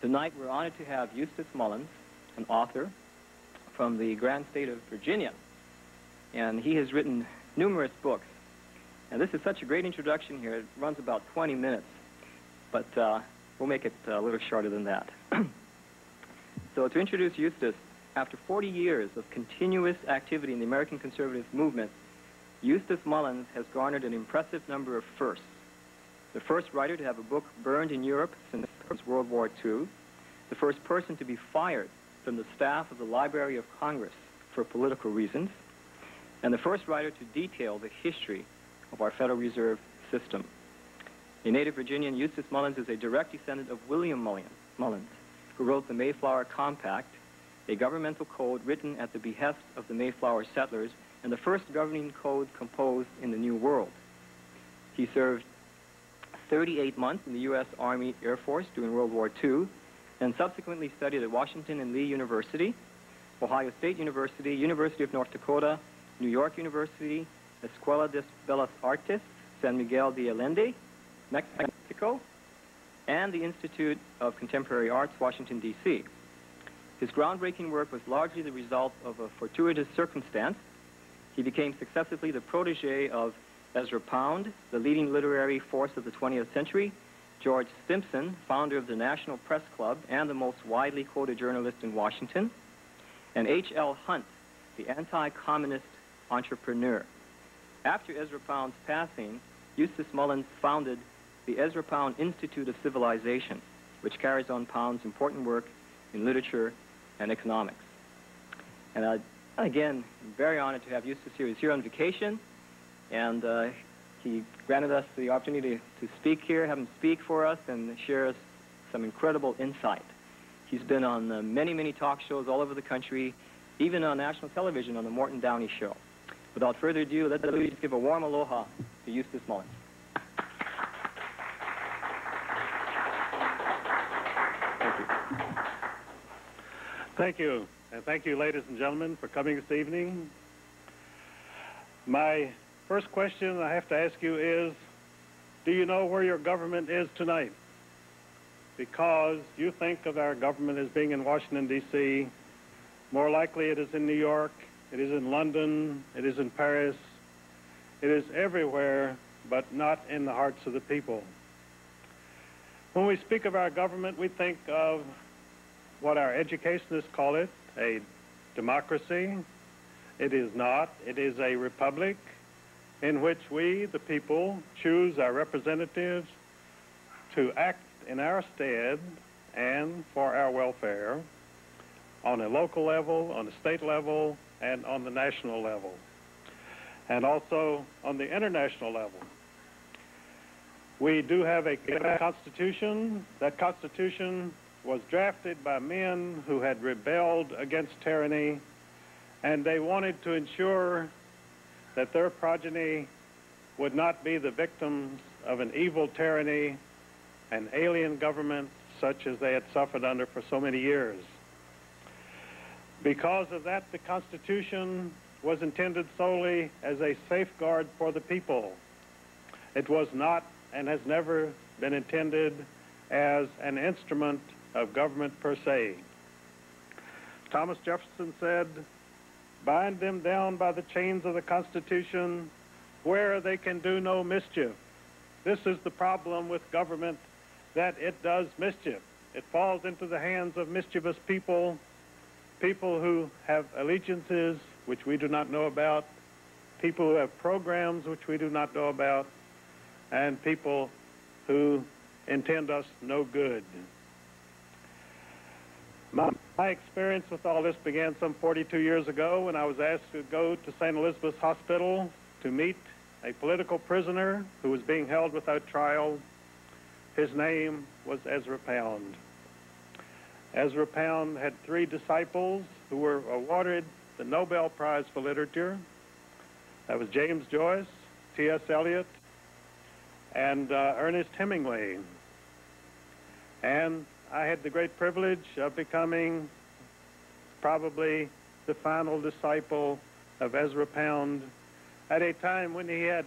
Tonight we're honored to have Eustace Mullins, an author from the grand state of Virginia. And he has written numerous books. And this is such a great introduction here. It runs about 20 minutes. But uh, we'll make it a little shorter than that. so to introduce Eustace, after 40 years of continuous activity in the American conservative movement, Eustace Mullins has garnered an impressive number of firsts. The first writer to have a book burned in Europe since World War II, the first person to be fired from the staff of the Library of Congress for political reasons, and the first writer to detail the history of our Federal Reserve system. A native Virginian, Eustace Mullins is a direct descendant of William Mullins, who wrote the Mayflower Compact, a governmental code written at the behest of the Mayflower settlers and the first governing code composed in the New World. He served 38 months in the U.S. Army Air Force during World War II, and subsequently studied at Washington and Lee University, Ohio State University, University of North Dakota, New York University, Escuela de Bellas Artes, San Miguel de Allende, Mexico, and the Institute of Contemporary Arts, Washington, D.C. His groundbreaking work was largely the result of a fortuitous circumstance. He became successively the protege of Ezra Pound, the leading literary force of the 20th century, George Stimson, founder of the National Press Club and the most widely quoted journalist in Washington, and H.L. Hunt, the anti-communist entrepreneur. After Ezra Pound's passing, Eustace Mullins founded the Ezra Pound Institute of Civilization, which carries on Pound's important work in literature and economics. And again, I'm very honored to have Eustace here. He's here on vacation, and uh, he granted us the opportunity to speak here, have him speak for us, and share us some incredible insight. He's been on uh, many, many talk shows all over the country, even on national television on the Morton Downey Show. Without further ado, let's just give a warm aloha to Eustace Mullins. Thank you. Thank you. And thank you, ladies and gentlemen, for coming this evening. My First question I have to ask you is, do you know where your government is tonight? Because you think of our government as being in Washington, D.C. More likely it is in New York, it is in London, it is in Paris. It is everywhere, but not in the hearts of the people. When we speak of our government, we think of what our educationists call it, a democracy. It is not. It is a republic in which we, the people, choose our representatives to act in our stead and for our welfare on a local level, on a state level, and on the national level, and also on the international level. We do have a constitution. That constitution was drafted by men who had rebelled against tyranny, and they wanted to ensure that their progeny would not be the victims of an evil tyranny, an alien government such as they had suffered under for so many years. Because of that, the Constitution was intended solely as a safeguard for the people. It was not and has never been intended as an instrument of government per se. Thomas Jefferson said, bind them down by the chains of the Constitution where they can do no mischief. This is the problem with government, that it does mischief. It falls into the hands of mischievous people, people who have allegiances which we do not know about, people who have programs which we do not know about, and people who intend us no good. My, my, experience with all this began some 42 years ago when I was asked to go to St. Elizabeth's Hospital to meet a political prisoner who was being held without trial. His name was Ezra Pound. Ezra Pound had three disciples who were awarded the Nobel Prize for Literature. That was James Joyce, T.S. Eliot, and uh, Ernest Hemingway. And I had the great privilege of becoming probably the final disciple of Ezra Pound at a time when he had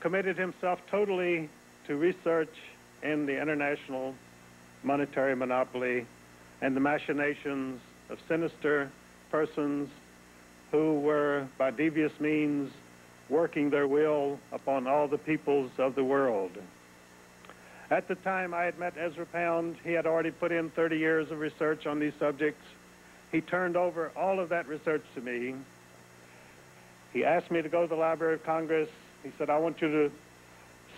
committed himself totally to research in the international monetary monopoly and the machinations of sinister persons who were, by devious means, working their will upon all the peoples of the world. At the time I had met Ezra Pound, he had already put in 30 years of research on these subjects. He turned over all of that research to me. He asked me to go to the Library of Congress. He said, I want you to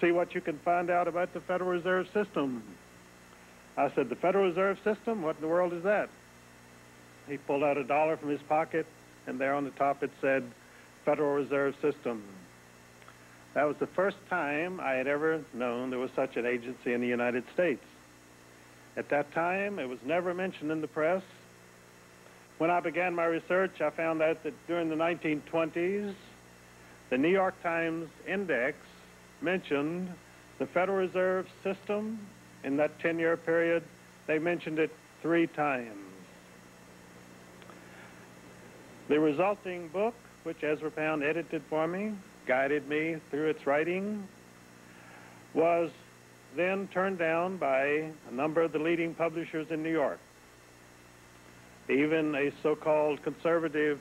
see what you can find out about the Federal Reserve System. I said, the Federal Reserve System? What in the world is that? He pulled out a dollar from his pocket, and there on the top it said, Federal Reserve System. That was the first time I had ever known there was such an agency in the United States. At that time, it was never mentioned in the press. When I began my research, I found out that during the 1920s, the New York Times Index mentioned the Federal Reserve System in that 10-year period. They mentioned it three times. The resulting book, which Ezra Pound edited for me, guided me through its writing, was then turned down by a number of the leading publishers in New York. Even a so-called conservative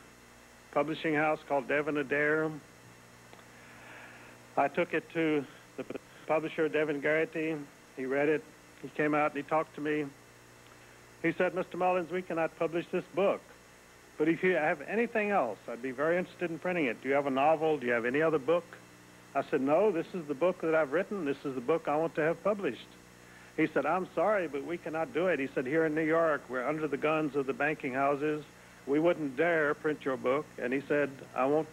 publishing house called Devin Adair. I took it to the publisher, Devin Garrity. He read it. He came out and he talked to me. He said, Mr. Mullins, we cannot publish this book. But if you have anything else, I'd be very interested in printing it. Do you have a novel? Do you have any other book? I said, no, this is the book that I've written. This is the book I want to have published. He said, I'm sorry, but we cannot do it. He said, here in New York, we're under the guns of the banking houses. We wouldn't dare print your book. And he said, I won't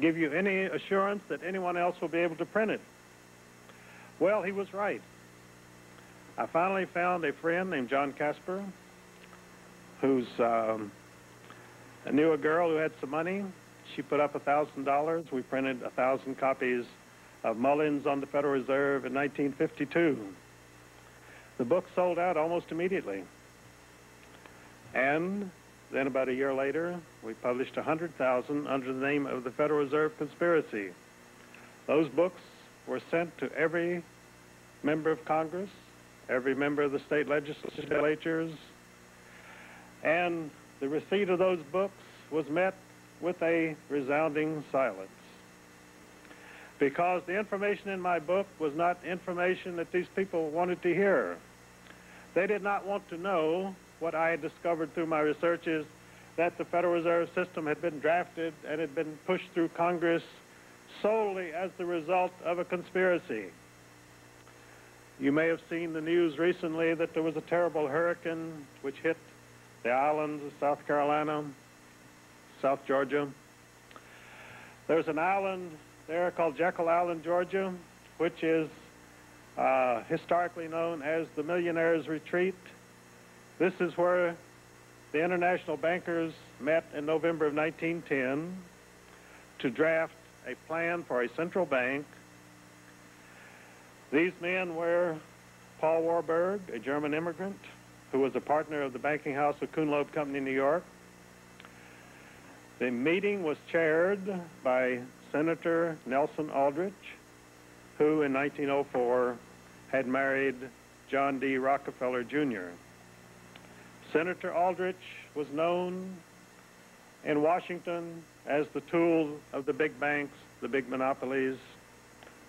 give you any assurance that anyone else will be able to print it. Well, he was right. I finally found a friend named John Kasper, who's um, I knew a girl who had some money. She put up a $1,000. We printed a 1,000 copies of Mullins on the Federal Reserve in 1952. The book sold out almost immediately. And then about a year later, we published 100,000 under the name of the Federal Reserve Conspiracy. Those books were sent to every member of Congress, every member of the state legislatures, and the receipt of those books was met with a resounding silence. Because the information in my book was not information that these people wanted to hear. They did not want to know what I had discovered through my researches that the Federal Reserve System had been drafted and had been pushed through Congress solely as the result of a conspiracy. You may have seen the news recently that there was a terrible hurricane which hit the islands of South Carolina, South Georgia. There's an island there called Jekyll Island, Georgia, which is uh, historically known as the Millionaire's Retreat. This is where the international bankers met in November of 1910 to draft a plan for a central bank. These men were Paul Warburg, a German immigrant, who was a partner of the banking house of Kuhn Loeb Company in New York. The meeting was chaired by Senator Nelson Aldrich, who in 1904 had married John D. Rockefeller Jr. Senator Aldrich was known in Washington as the tool of the big banks, the big monopolies.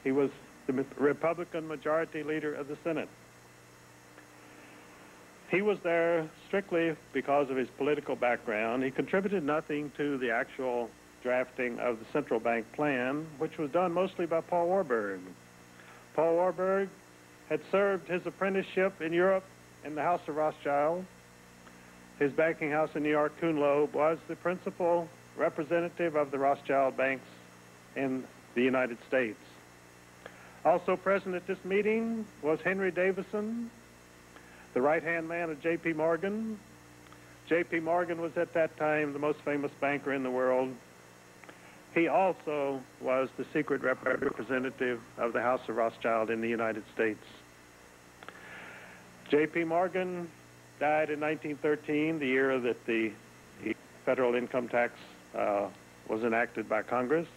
He was the Republican majority leader of the Senate. He was there strictly because of his political background. He contributed nothing to the actual drafting of the central bank plan, which was done mostly by Paul Warburg. Paul Warburg had served his apprenticeship in Europe in the House of Rothschild. His banking house in New York, Kuhn Loeb, was the principal representative of the Rothschild banks in the United States. Also present at this meeting was Henry Davison, the right-hand man of J.P. Morgan. J.P. Morgan was at that time the most famous banker in the world. He also was the secret representative of the House of Rothschild in the United States. J.P. Morgan died in 1913, the year that the federal income tax uh, was enacted by Congress.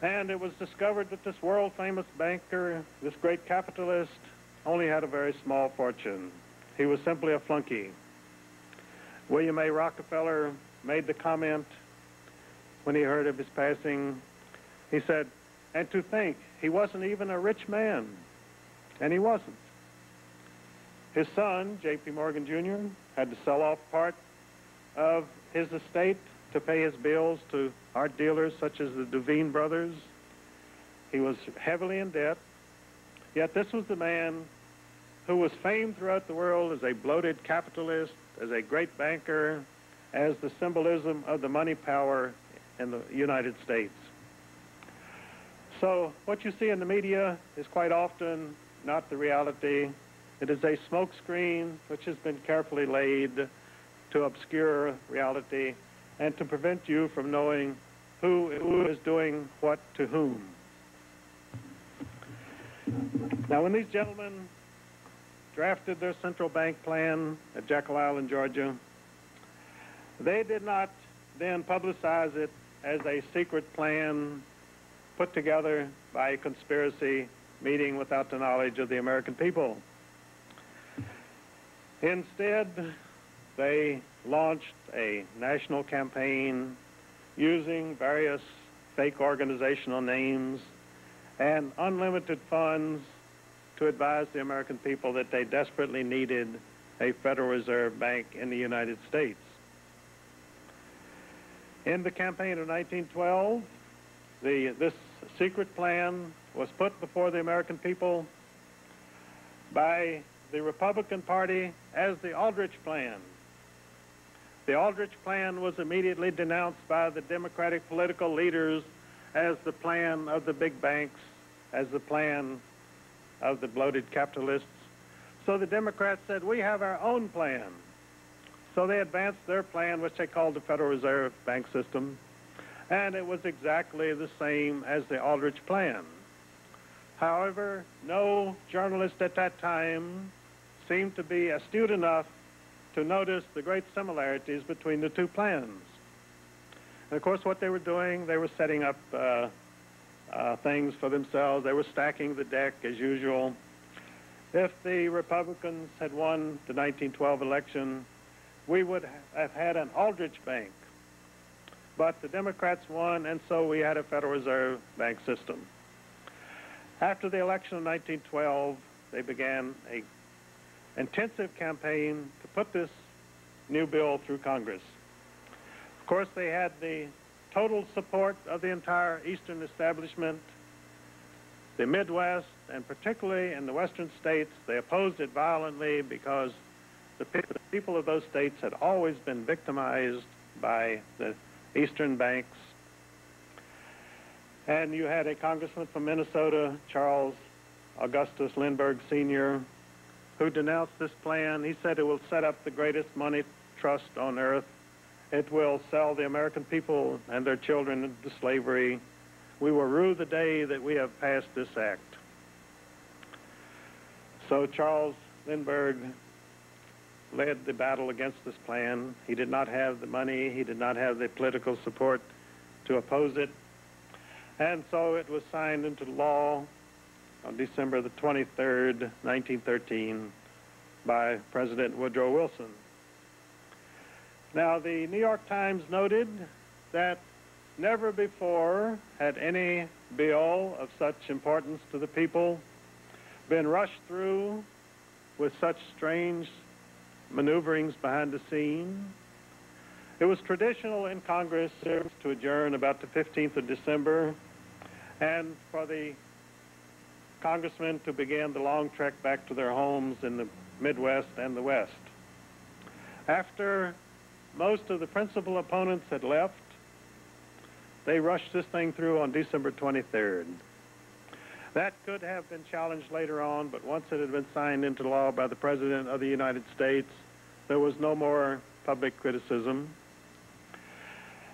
And it was discovered that this world famous banker, this great capitalist, only had a very small fortune. He was simply a flunky. William A. Rockefeller made the comment when he heard of his passing. He said, and to think he wasn't even a rich man. And he wasn't. His son, J.P. Morgan Jr., had to sell off part of his estate to pay his bills to art dealers such as the Duveen brothers. He was heavily in debt. Yet this was the man who was famed throughout the world as a bloated capitalist, as a great banker, as the symbolism of the money power in the United States. So what you see in the media is quite often not the reality. It is a smokescreen which has been carefully laid to obscure reality and to prevent you from knowing who, who is doing what to whom. Now, when these gentlemen drafted their central bank plan at Jekyll Island, Georgia, they did not then publicize it as a secret plan put together by a conspiracy meeting without the knowledge of the American people. Instead, they launched a national campaign using various fake organizational names and unlimited funds to advise the American people that they desperately needed a Federal Reserve Bank in the United States. In the campaign of 1912, the, this secret plan was put before the American people by the Republican Party as the Aldrich Plan. The Aldrich Plan was immediately denounced by the Democratic political leaders as the plan of the big banks, as the plan of the bloated capitalists. So the Democrats said, we have our own plan. So they advanced their plan, which they called the Federal Reserve Bank System, and it was exactly the same as the Aldrich Plan. However, no journalist at that time seemed to be astute enough to notice the great similarities between the two plans. And of course, what they were doing, they were setting up uh, uh, things for themselves. They were stacking the deck as usual. If the Republicans had won the 1912 election, we would have had an Aldrich Bank. But the Democrats won, and so we had a Federal Reserve Bank system. After the election of 1912, they began a intensive campaign to put this new bill through Congress. Of course, they had the total support of the entire Eastern establishment. The Midwest, and particularly in the Western states, they opposed it violently because the people of those states had always been victimized by the Eastern banks. And you had a congressman from Minnesota, Charles Augustus Lindbergh Sr., who denounced this plan. He said it will set up the greatest money trust on earth. It will sell the American people and their children into slavery. We will rue the day that we have passed this act. So Charles Lindbergh led the battle against this plan. He did not have the money, he did not have the political support to oppose it. And so it was signed into law on December the 23rd, 1913, by President Woodrow Wilson. Now, the New York Times noted that never before had any bill of such importance to the people been rushed through with such strange maneuverings behind the scene. It was traditional in Congress to adjourn about the 15th of December and for the congressmen to begin the long trek back to their homes in the Midwest and the West. After most of the principal opponents had left, they rushed this thing through on December 23rd. That could have been challenged later on, but once it had been signed into law by the President of the United States, there was no more public criticism.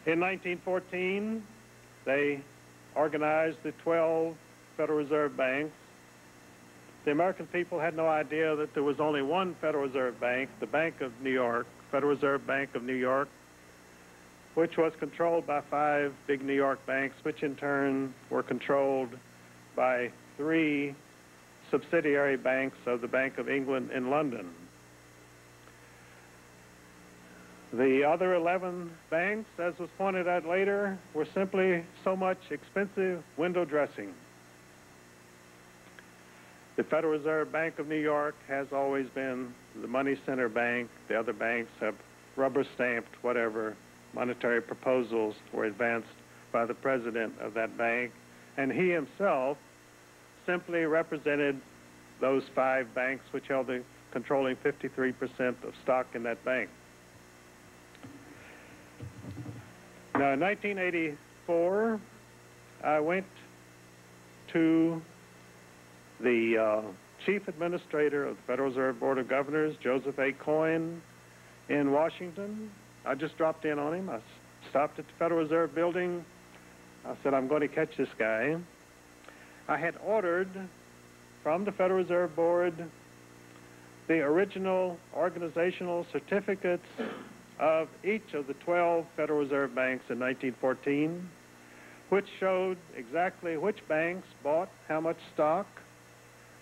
In 1914, they organized the 12 Federal Reserve banks. The American people had no idea that there was only one Federal Reserve Bank, the Bank of New York, Federal Reserve Bank of New York, which was controlled by five big New York banks, which in turn were controlled by three subsidiary banks of the Bank of England in London. The other 11 banks, as was pointed out later, were simply so much expensive window dressing. The Federal Reserve Bank of New York has always been the money center bank. The other banks have rubber stamped whatever monetary proposals were advanced by the president of that bank. And he himself simply represented those five banks which held the controlling 53% of stock in that bank. Now, in 1984, I went to the uh, chief administrator of the Federal Reserve Board of Governors, Joseph A. Coyne, in Washington. I just dropped in on him. I stopped at the Federal Reserve building. I said, I'm going to catch this guy. I had ordered from the Federal Reserve Board the original organizational certificates of each of the 12 Federal Reserve banks in 1914, which showed exactly which banks bought how much stock,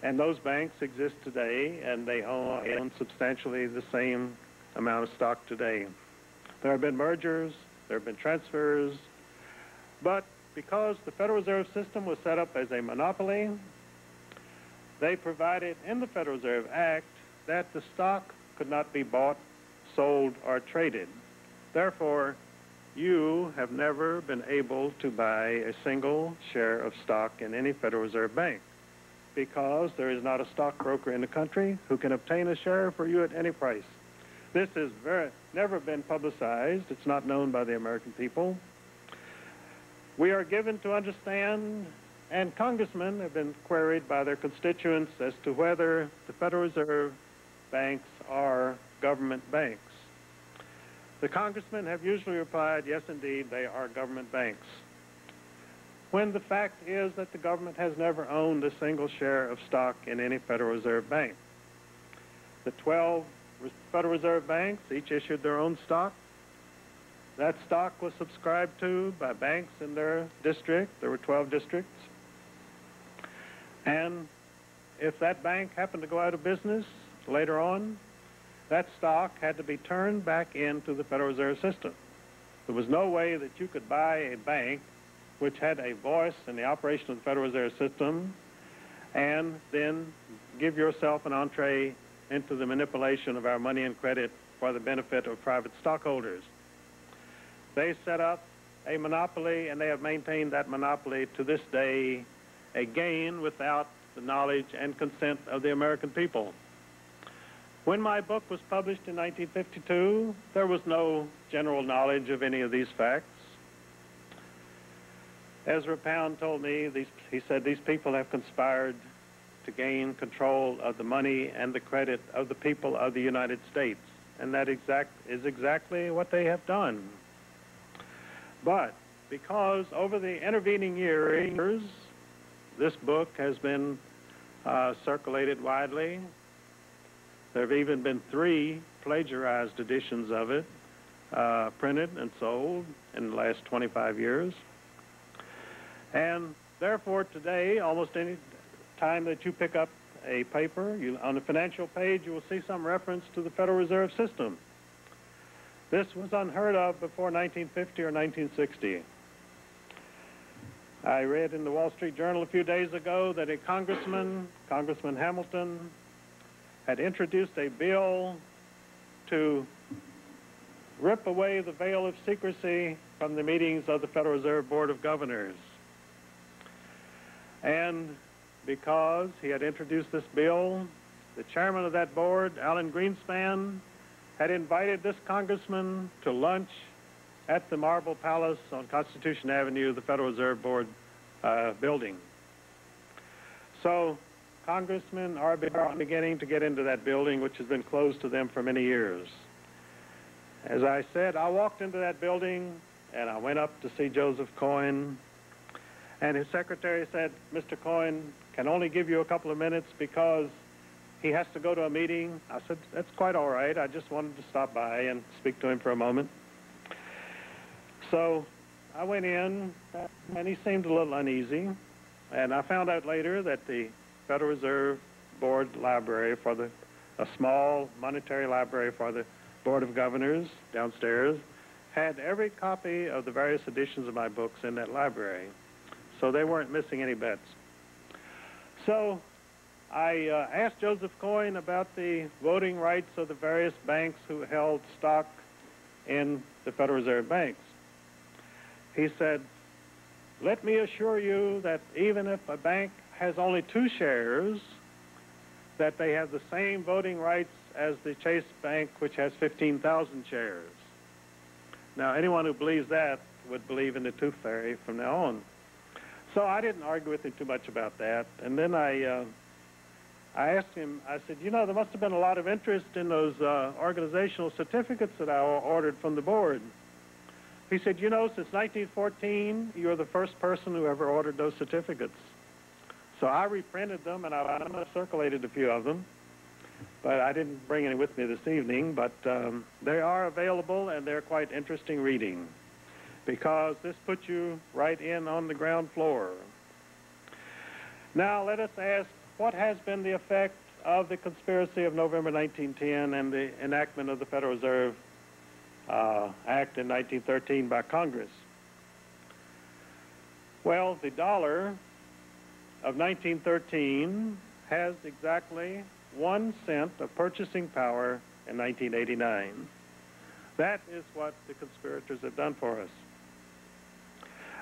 and those banks exist today, and they own substantially the same amount of stock today. There have been mergers, there have been transfers, but because the Federal Reserve System was set up as a monopoly, they provided in the Federal Reserve Act that the stock could not be bought sold, or traded. Therefore, you have never been able to buy a single share of stock in any Federal Reserve Bank because there is not a stockbroker in the country who can obtain a share for you at any price. This has never been publicized. It's not known by the American people. We are given to understand, and congressmen have been queried by their constituents as to whether the Federal Reserve banks are government banks. The congressmen have usually replied, yes, indeed, they are government banks. When the fact is that the government has never owned a single share of stock in any Federal Reserve Bank. The 12 Federal Reserve banks each issued their own stock. That stock was subscribed to by banks in their district. There were 12 districts. And if that bank happened to go out of business later on, that stock had to be turned back into the Federal Reserve System. There was no way that you could buy a bank which had a voice in the operation of the Federal Reserve System and then give yourself an entree into the manipulation of our money and credit for the benefit of private stockholders. They set up a monopoly and they have maintained that monopoly to this day, again without the knowledge and consent of the American people. When my book was published in 1952, there was no general knowledge of any of these facts. Ezra Pound told me, these, he said, these people have conspired to gain control of the money and the credit of the people of the United States. And that exact, is exactly what they have done. But because over the intervening years, this book has been uh, circulated widely, there have even been three plagiarized editions of it uh, printed and sold in the last 25 years. And therefore, today, almost any time that you pick up a paper, you, on the financial page, you will see some reference to the Federal Reserve System. This was unheard of before 1950 or 1960. I read in the Wall Street Journal a few days ago that a congressman, Congressman Hamilton, had introduced a bill to rip away the veil of secrecy from the meetings of the Federal Reserve Board of Governors. And because he had introduced this bill, the chairman of that board, Alan Greenspan, had invited this congressman to lunch at the Marble Palace on Constitution Avenue, the Federal Reserve Board uh, building. So Congressmen are beginning to get into that building, which has been closed to them for many years. As I said, I walked into that building and I went up to see Joseph Coyne. And his secretary said, Mr. Coyne can only give you a couple of minutes because he has to go to a meeting. I said, that's quite all right. I just wanted to stop by and speak to him for a moment. So I went in, and he seemed a little uneasy. And I found out later that the Federal Reserve Board library for the, a small monetary library for the Board of Governors downstairs, had every copy of the various editions of my books in that library. So they weren't missing any bets. So I uh, asked Joseph Coyne about the voting rights of the various banks who held stock in the Federal Reserve banks. He said, let me assure you that even if a bank has only two shares, that they have the same voting rights as the Chase Bank, which has 15,000 shares. Now, anyone who believes that would believe in the tooth fairy from now on. So I didn't argue with him too much about that. And then I, uh, I asked him, I said, you know, there must have been a lot of interest in those uh, organizational certificates that I ordered from the board. He said, you know, since 1914, you're the first person who ever ordered those certificates. So I reprinted them, and I, circulated a few of them. But I didn't bring any with me this evening, but um, they are available, and they're quite interesting reading because this puts you right in on the ground floor. Now let us ask, what has been the effect of the conspiracy of November 1910 and the enactment of the Federal Reserve uh, Act in 1913 by Congress? Well, the dollar of 1913 has exactly one cent of purchasing power in 1989. That is what the conspirators have done for us.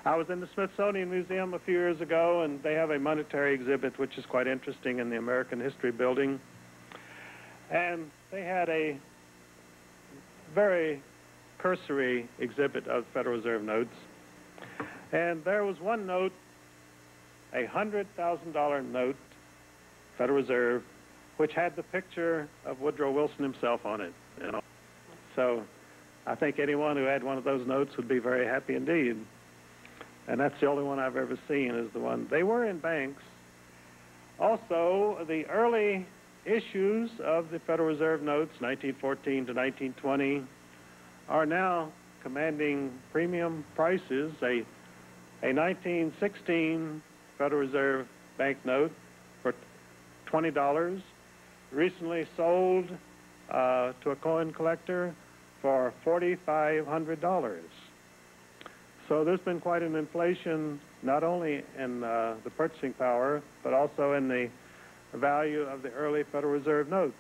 I was in the Smithsonian Museum a few years ago, and they have a monetary exhibit which is quite interesting in the American History Building. And they had a very cursory exhibit of Federal Reserve notes. And there was one note, a $100,000 note, Federal Reserve, which had the picture of Woodrow Wilson himself on it. You know? So I think anyone who had one of those notes would be very happy indeed. And that's the only one I've ever seen is the one. They were in banks. Also, the early issues of the Federal Reserve notes, 1914 to 1920, are now commanding premium prices. A, a 1916 Federal Reserve banknote for $20 recently sold uh, to a coin collector for $4,500. So there's been quite an inflation, not only in uh, the purchasing power, but also in the value of the early Federal Reserve notes.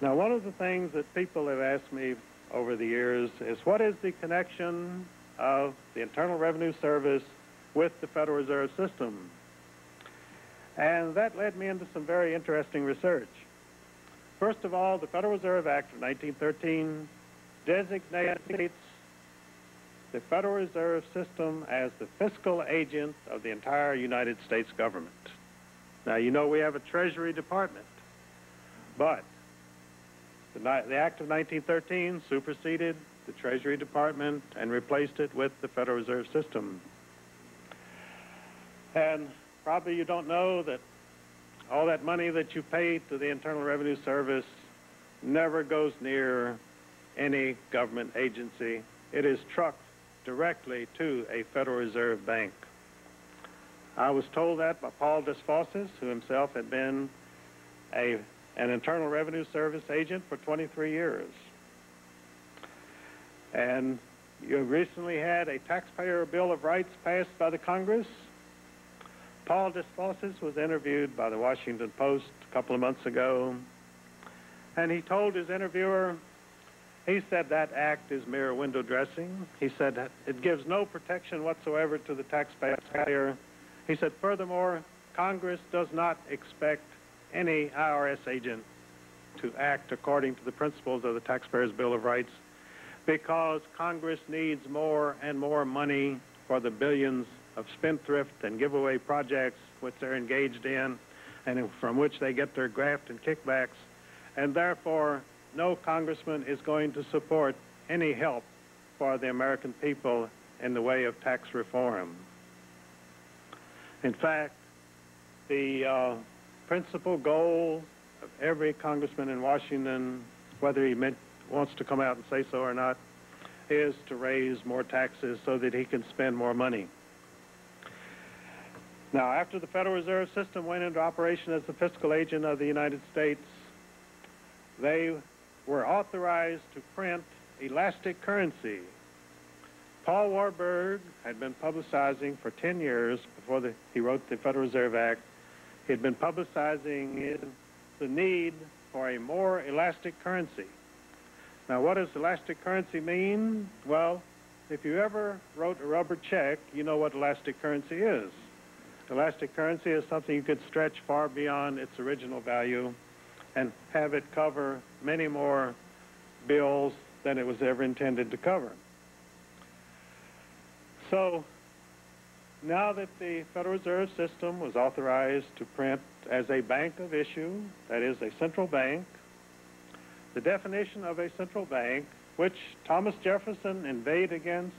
Now, one of the things that people have asked me over the years is what is the connection of the Internal Revenue Service with the Federal Reserve System? And that led me into some very interesting research. First of all, the Federal Reserve Act of 1913 designates the Federal Reserve System as the fiscal agent of the entire United States government. Now, you know we have a Treasury Department, but the, the Act of 1913 superseded the Treasury Department and replaced it with the Federal Reserve System. And probably you don't know that all that money that you pay to the Internal Revenue Service never goes near any government agency. It is trucked directly to a Federal Reserve Bank. I was told that by Paul Desfosses, who himself had been a, an Internal Revenue Service agent for 23 years. And you recently had a taxpayer bill of rights passed by the Congress. Paul Desfosses was interviewed by the Washington Post a couple of months ago, and he told his interviewer he said that act is mere window dressing. He said it gives no protection whatsoever to the taxpayer. He said, furthermore, Congress does not expect any IRS agent to act according to the principles of the Taxpayers' Bill of Rights because Congress needs more and more money for the billions of spendthrift and giveaway projects which they're engaged in and from which they get their graft and kickbacks. And therefore, no congressman is going to support any help for the American people in the way of tax reform. In fact, the uh, principal goal of every congressman in Washington, whether he meant, wants to come out and say so or not, is to raise more taxes so that he can spend more money. Now, after the Federal Reserve System went into operation as the fiscal agent of the United States, they were authorized to print elastic currency. Paul Warburg had been publicizing for 10 years before the, he wrote the Federal Reserve Act. He had been publicizing the need for a more elastic currency. Now, what does elastic currency mean? Well, if you ever wrote a rubber check, you know what elastic currency is. Elastic currency is something you could stretch far beyond its original value and have it cover many more bills than it was ever intended to cover. So now that the Federal Reserve System was authorized to print as a bank of issue, that is a central bank, the definition of a central bank, which Thomas Jefferson inveighed against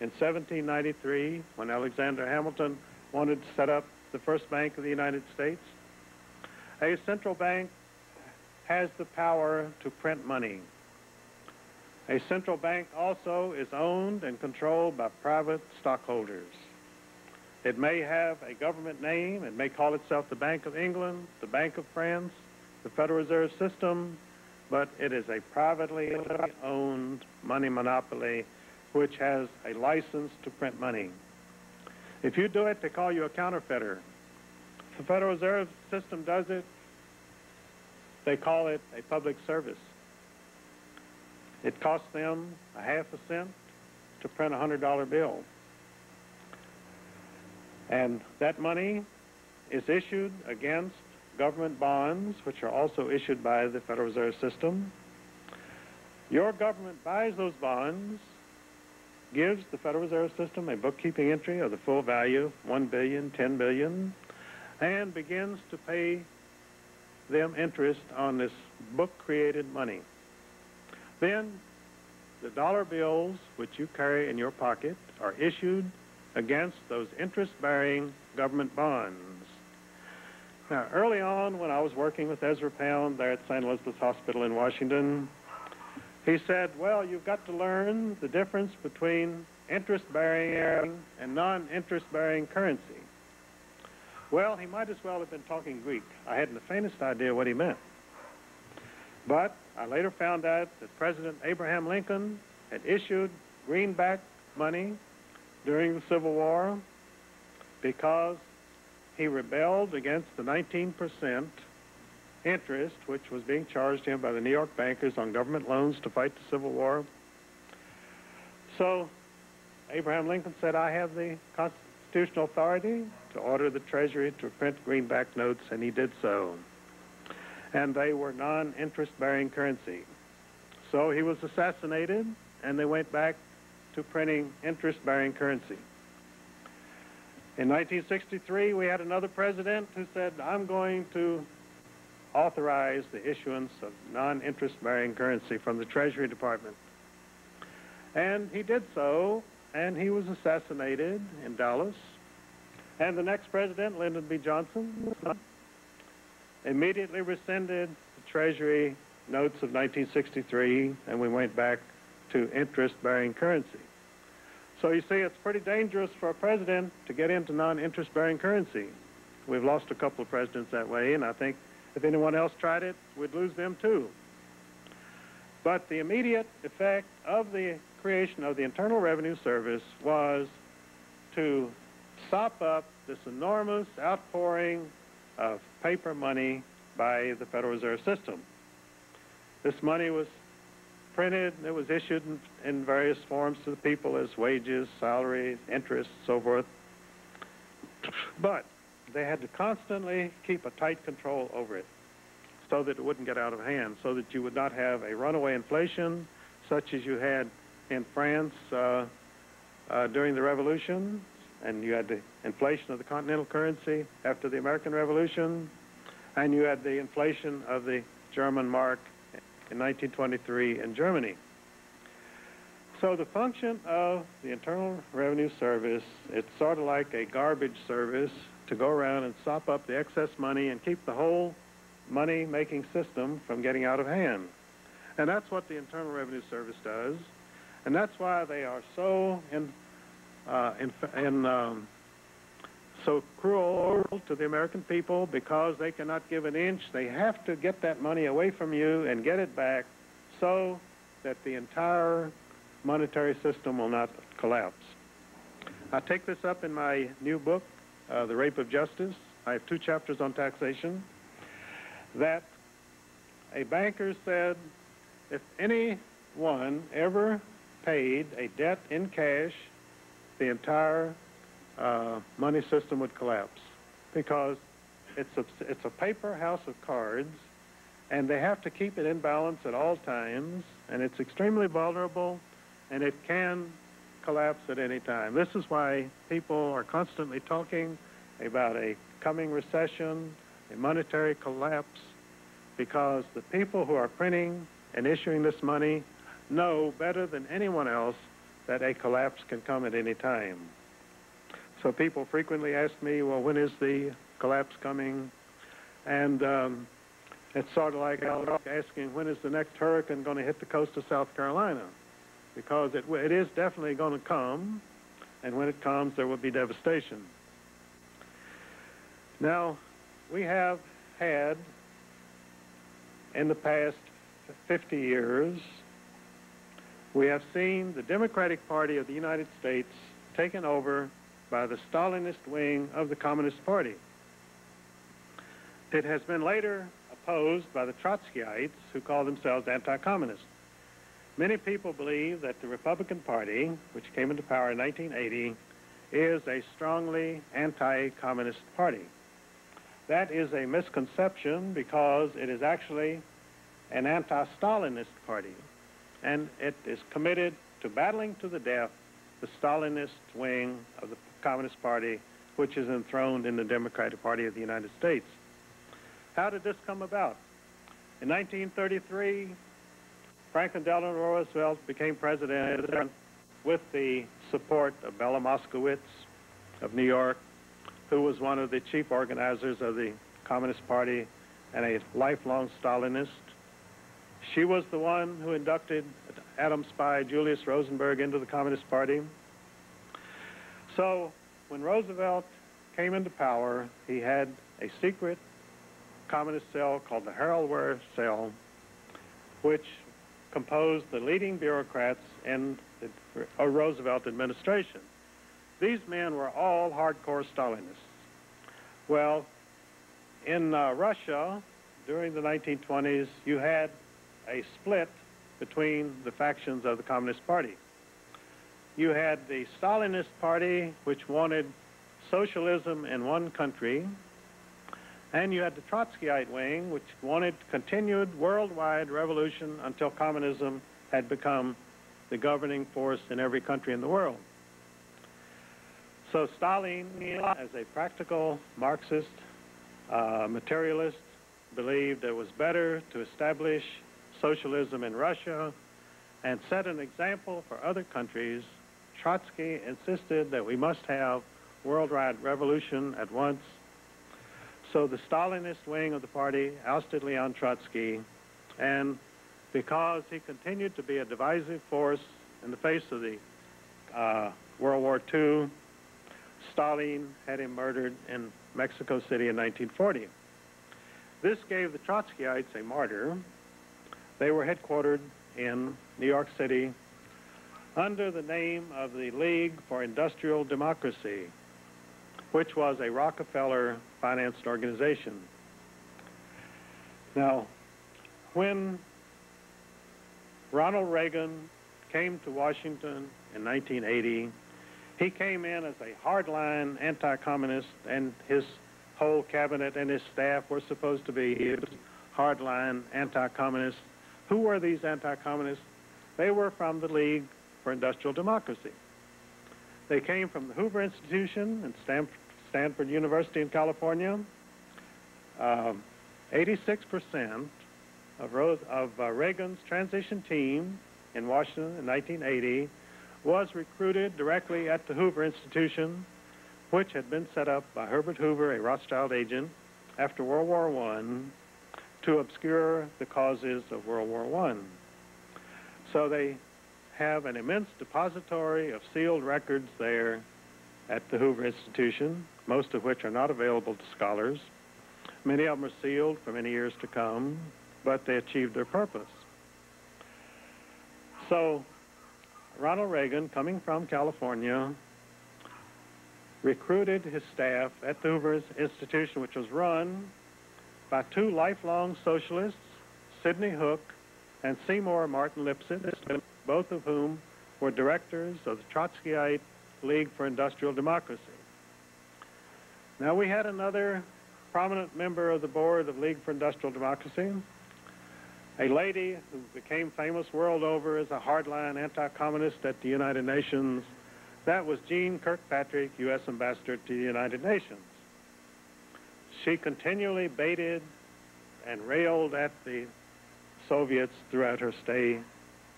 in 1793 when Alexander Hamilton wanted to set up the first bank of the United States, a central bank has the power to print money. A central bank also is owned and controlled by private stockholders. It may have a government name. It may call itself the Bank of England, the Bank of France, the Federal Reserve System, but it is a privately owned money monopoly which has a license to print money. If you do it, they call you a counterfeiter. If the Federal Reserve System does it, they call it a public service. It costs them a half a cent to print a $100 bill. And that money is issued against government bonds, which are also issued by the Federal Reserve System. Your government buys those bonds, gives the Federal Reserve System a bookkeeping entry of the full value, 1 billion, 10 billion, and begins to pay them interest on this book-created money. Then the dollar bills which you carry in your pocket are issued against those interest-bearing government bonds. Now, early on when I was working with Ezra Pound there at St. Elizabeth's Hospital in Washington, he said, well, you've got to learn the difference between interest-bearing and non-interest-bearing currency. Well, he might as well have been talking Greek. I hadn't the faintest idea what he meant. But I later found out that President Abraham Lincoln had issued greenback money during the Civil War because he rebelled against the 19% interest which was being charged him by the New York bankers on government loans to fight the Civil War. So Abraham Lincoln said, I have the constitutional authority to order the Treasury to print greenback notes, and he did so. And they were non-interest-bearing currency. So he was assassinated, and they went back to printing interest-bearing currency. In 1963, we had another president who said, I'm going to authorize the issuance of non-interest-bearing currency from the Treasury Department. And he did so, and he was assassinated in Dallas. And the next president, Lyndon B. Johnson, immediately rescinded the Treasury notes of 1963, and we went back to interest-bearing currency. So you see, it's pretty dangerous for a president to get into non-interest-bearing currency. We've lost a couple of presidents that way, and I think if anyone else tried it, we'd lose them too. But the immediate effect of the creation of the Internal Revenue Service was to sop up this enormous outpouring of paper money by the Federal Reserve System. This money was printed, and it was issued in, in, various forms to the people as wages, salaries, interest, so forth. But they had to constantly keep a tight control over it so that it wouldn't get out of hand, so that you would not have a runaway inflation such as you had in France uh, uh, during the Revolution, and you had the inflation of the continental currency after the American Revolution, and you had the inflation of the German mark in 1923 in Germany. So the function of the Internal Revenue Service, it's sort of like a garbage service to go around and sop up the excess money and keep the whole money-making system from getting out of hand. And that's what the Internal Revenue Service does. And that's why they are so in, uh, in, in um, so cruel to the American people because they cannot give an inch. They have to get that money away from you and get it back so that the entire monetary system will not collapse. I take this up in my new book, uh, The Rape of Justice. I have two chapters on taxation. That a banker said if anyone ever paid a debt in cash, the entire uh, money system would collapse because it's a, it's a paper house of cards and they have to keep it in balance at all times and it's extremely vulnerable and it can collapse at any time. This is why people are constantly talking about a coming recession, a monetary collapse, because the people who are printing and issuing this money know better than anyone else that a collapse can come at any time. So people frequently ask me, well, when is the collapse coming? And um, it's sort of like asking, when is the next hurricane going to hit the coast of South Carolina? Because it, it is definitely going to come, and when it comes, there will be devastation. Now, we have had, in the past 50 years, we have seen the Democratic Party of the United States taken over by the Stalinist wing of the Communist Party. It has been later opposed by the Trotskyites, who call themselves anti-communist. Many people believe that the Republican Party, which came into power in 1980, is a strongly anti-communist party. That is a misconception because it is actually an anti-Stalinist party, and it is committed to battling to the death the Stalinist wing of the Communist Party, which is enthroned in the Democratic Party of the United States. How did this come about? In 1933, Franklin Delano Roosevelt became president with the support of Bella Moskowitz of New York, who was one of the chief organizers of the Communist Party and a lifelong Stalinist. She was the one who inducted atom spy Julius Rosenberg into the Communist Party. So when Roosevelt came into power, he had a secret communist cell called the Harold Ware Cell, which composed the leading bureaucrats in the uh, Roosevelt administration. These men were all hardcore Stalinists. Well, in uh, Russia, during the 1920s, you had a split between the factions of the Communist Party. You had the Stalinist Party, which wanted socialism in one country, and you had the Trotskyite wing, which wanted continued worldwide revolution until communism had become the governing force in every country in the world. So Stalin, as a practical Marxist uh, materialist, believed it was better to establish socialism in Russia and set an example for other countries. Trotsky insisted that we must have worldwide revolution at once so the Stalinist wing of the party ousted Leon Trotsky, and because he continued to be a divisive force in the face of the uh, World War II, Stalin had him murdered in Mexico City in 1940. This gave the Trotskyites a martyr. They were headquartered in New York City under the name of the League for Industrial Democracy, which was a Rockefeller financed organization. Now, when Ronald Reagan came to Washington in 1980, he came in as a hardline anti-communist, and his whole cabinet and his staff were supposed to be hardline anti-communists. Who were these anti-communists? They were from the League for Industrial Democracy. They came from the Hoover Institution and Stanford, Stanford University in California. 86% um, of, Rose, of uh, Reagan's transition team in Washington in 1980 was recruited directly at the Hoover Institution, which had been set up by Herbert Hoover, a Rothschild agent, after World War I to obscure the causes of World War I. So they have an immense depository of sealed records there at the Hoover Institution. most of which are not available to scholars. Many of them are sealed for many years to come, but they achieved their purpose. So, Ronald Reagan, coming from California, recruited his staff at the Hoover Institution, which was run by two lifelong socialists, Sidney Hook and Seymour Martin Lipset, both of whom were directors of the Trotskyite League for Industrial Democracy. Now, we had another prominent member of the board of League for Industrial Democracy, a lady who became famous world over as a hardline anti-communist at the United Nations. That was Jeane Kirkpatrick, U.S. Ambassador to the United Nations. She continually baited and railed at the Soviets throughout her stay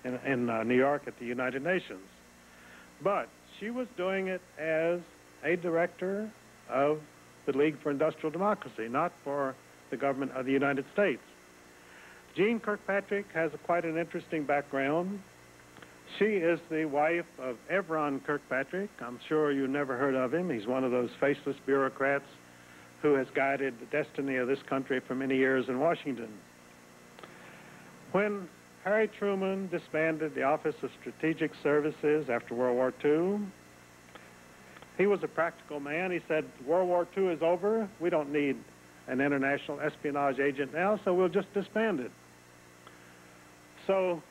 in, in uh, New York at the United Nations. But she was doing it as a director of the League for Industrial Democracy, not for the government of the United States. Jeane Kirkpatrick has a, quite an interesting background. She is the wife of Evron Kirkpatrick. I'm sure you never heard of him. He's one of those faceless bureaucrats who has guided the destiny of this country for many years in Washington. When Harry Truman disbanded the Office of Strategic Services after World War II, he was a practical man. He said, World War II is over. We don't need an international espionage agent now, so we'll just disband it. So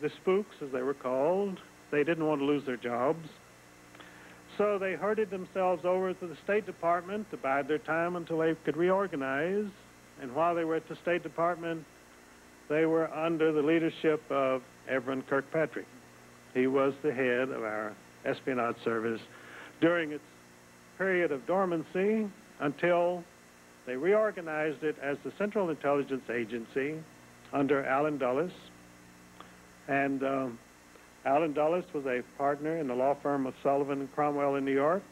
the spooks, as they were called, they didn't want to lose their jobs. So they herded themselves over to the State Department to bide their time until they could reorganize. And while they were at the State Department, they were under the leadership of Evron Kirkpatrick. He was the head of our espionage service during its period of dormancy until they reorganized it as the Central Intelligence Agency under Allen Dulles. And um, Allen Dulles was a partner in the law firm of Sullivan and Cromwell in New York.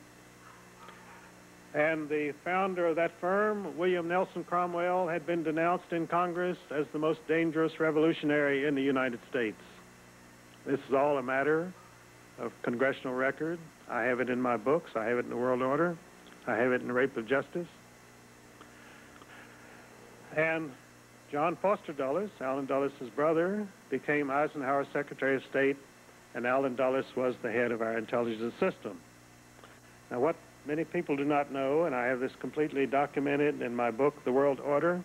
And the founder of that firm, William Nelson Cromwell, had been denounced in Congress as the most dangerous revolutionary in the United States. This is all a matter of congressional record. I have it in my books. I have it in the World Order. I have it in the Rape of Justice. And John Foster Dulles, Allen Dulles' brother, became Eisenhower's Secretary of State, and Allen Dulles was the head of our intelligence system. Now, what many people do not know, and I have this completely documented in my book, The World Order,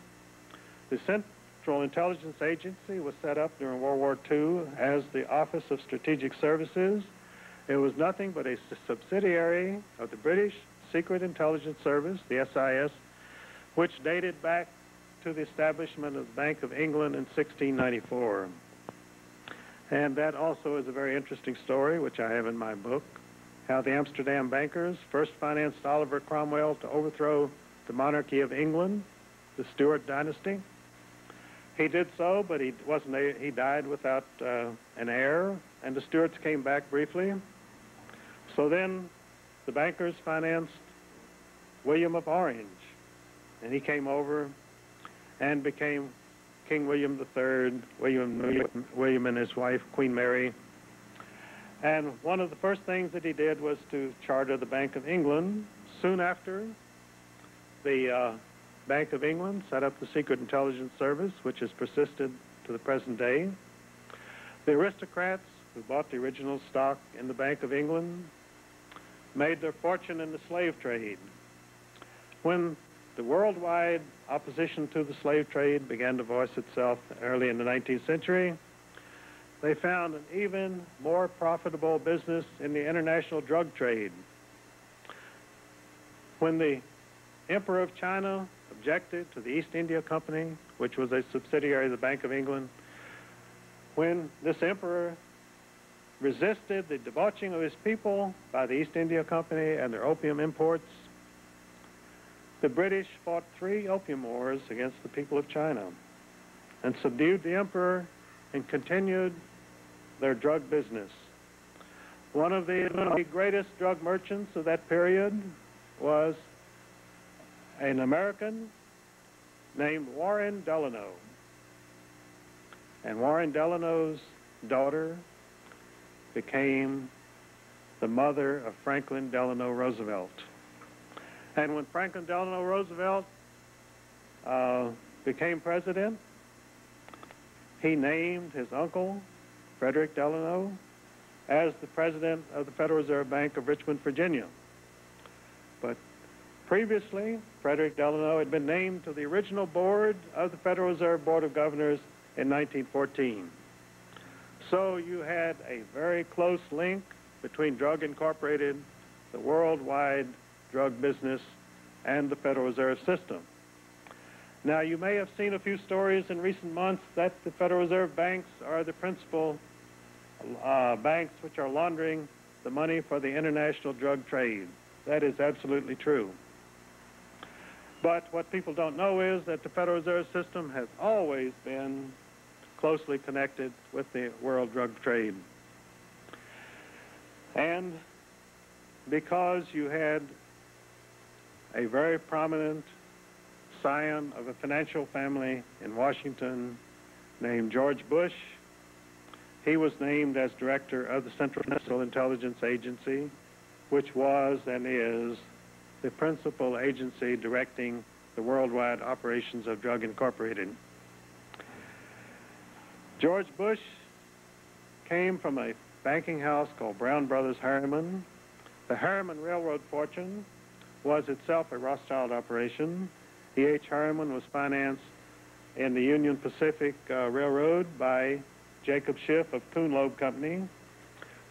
the Central Intelligence Agency was set up during World War II as the Office of Strategic Services. It was nothing but a subsidiary of the British Secret Intelligence Service, the SIS, which dated back to the establishment of the Bank of England in 1694. And that also is a very interesting story, which I have in my book, how the Amsterdam bankers first financed Oliver Cromwell to overthrow the monarchy of England, the Stuart dynasty. He did so, but he wasn't. A, he died without uh, an heir, and the Stuarts came back briefly. So then, the bankers financed William of Orange, and he came over and became King William III, William, William and his wife, Queen Mary. And one of the first things that he did was to charter the Bank of England. Soon after, the uh, Bank of England set up the Secret Intelligence Service, which has persisted to the present day. The aristocrats who bought the original stock in the Bank of England made their fortune in the slave trade. When the worldwide opposition to the slave trade began to voice itself early in the 19th century. They found an even more profitable business in the international drug trade. When the Emperor of China objected to the East India Company, which was a subsidiary of the Bank of England, when this emperor resisted the debauching of his people by the East India Company and their opium imports, the British fought three opium wars against the people of China and subdued the emperor and continued their drug business. One of the greatest drug merchants of that period was an American named Warren Delano. And Warren Delano's daughter became the mother of Franklin Delano Roosevelt. And when Franklin Delano Roosevelt uh, became president, he named his uncle, Frederick Delano, as the president of the Federal Reserve Bank of Richmond, Virginia. But previously, Frederick Delano had been named to the original board of the Federal Reserve Board of Governors in 1914. So you had a very close link between Drug Incorporated, the worldwide drug business, and the Federal Reserve System. Now, you may have seen a few stories in recent months that the Federal Reserve banks are the principal uh, banks which are laundering the money for the international drug trade. That is absolutely true. But what people don't know is that the Federal Reserve System has always been closely connected with the world drug trade. And because you had a very prominent scion of a financial family in Washington named George Bush. He was named as director of the Central National Intelligence Agency, which was and is the principal agency directing the worldwide operations of Drug Incorporated. George Bush came from a banking house called Brown Brothers Harriman. The Harriman Railroad fortune was itself a Rothschild operation. E.H. Harriman was financed in the Union Pacific uh, Railroad by Jacob Schiff of Kuhn Loeb Company,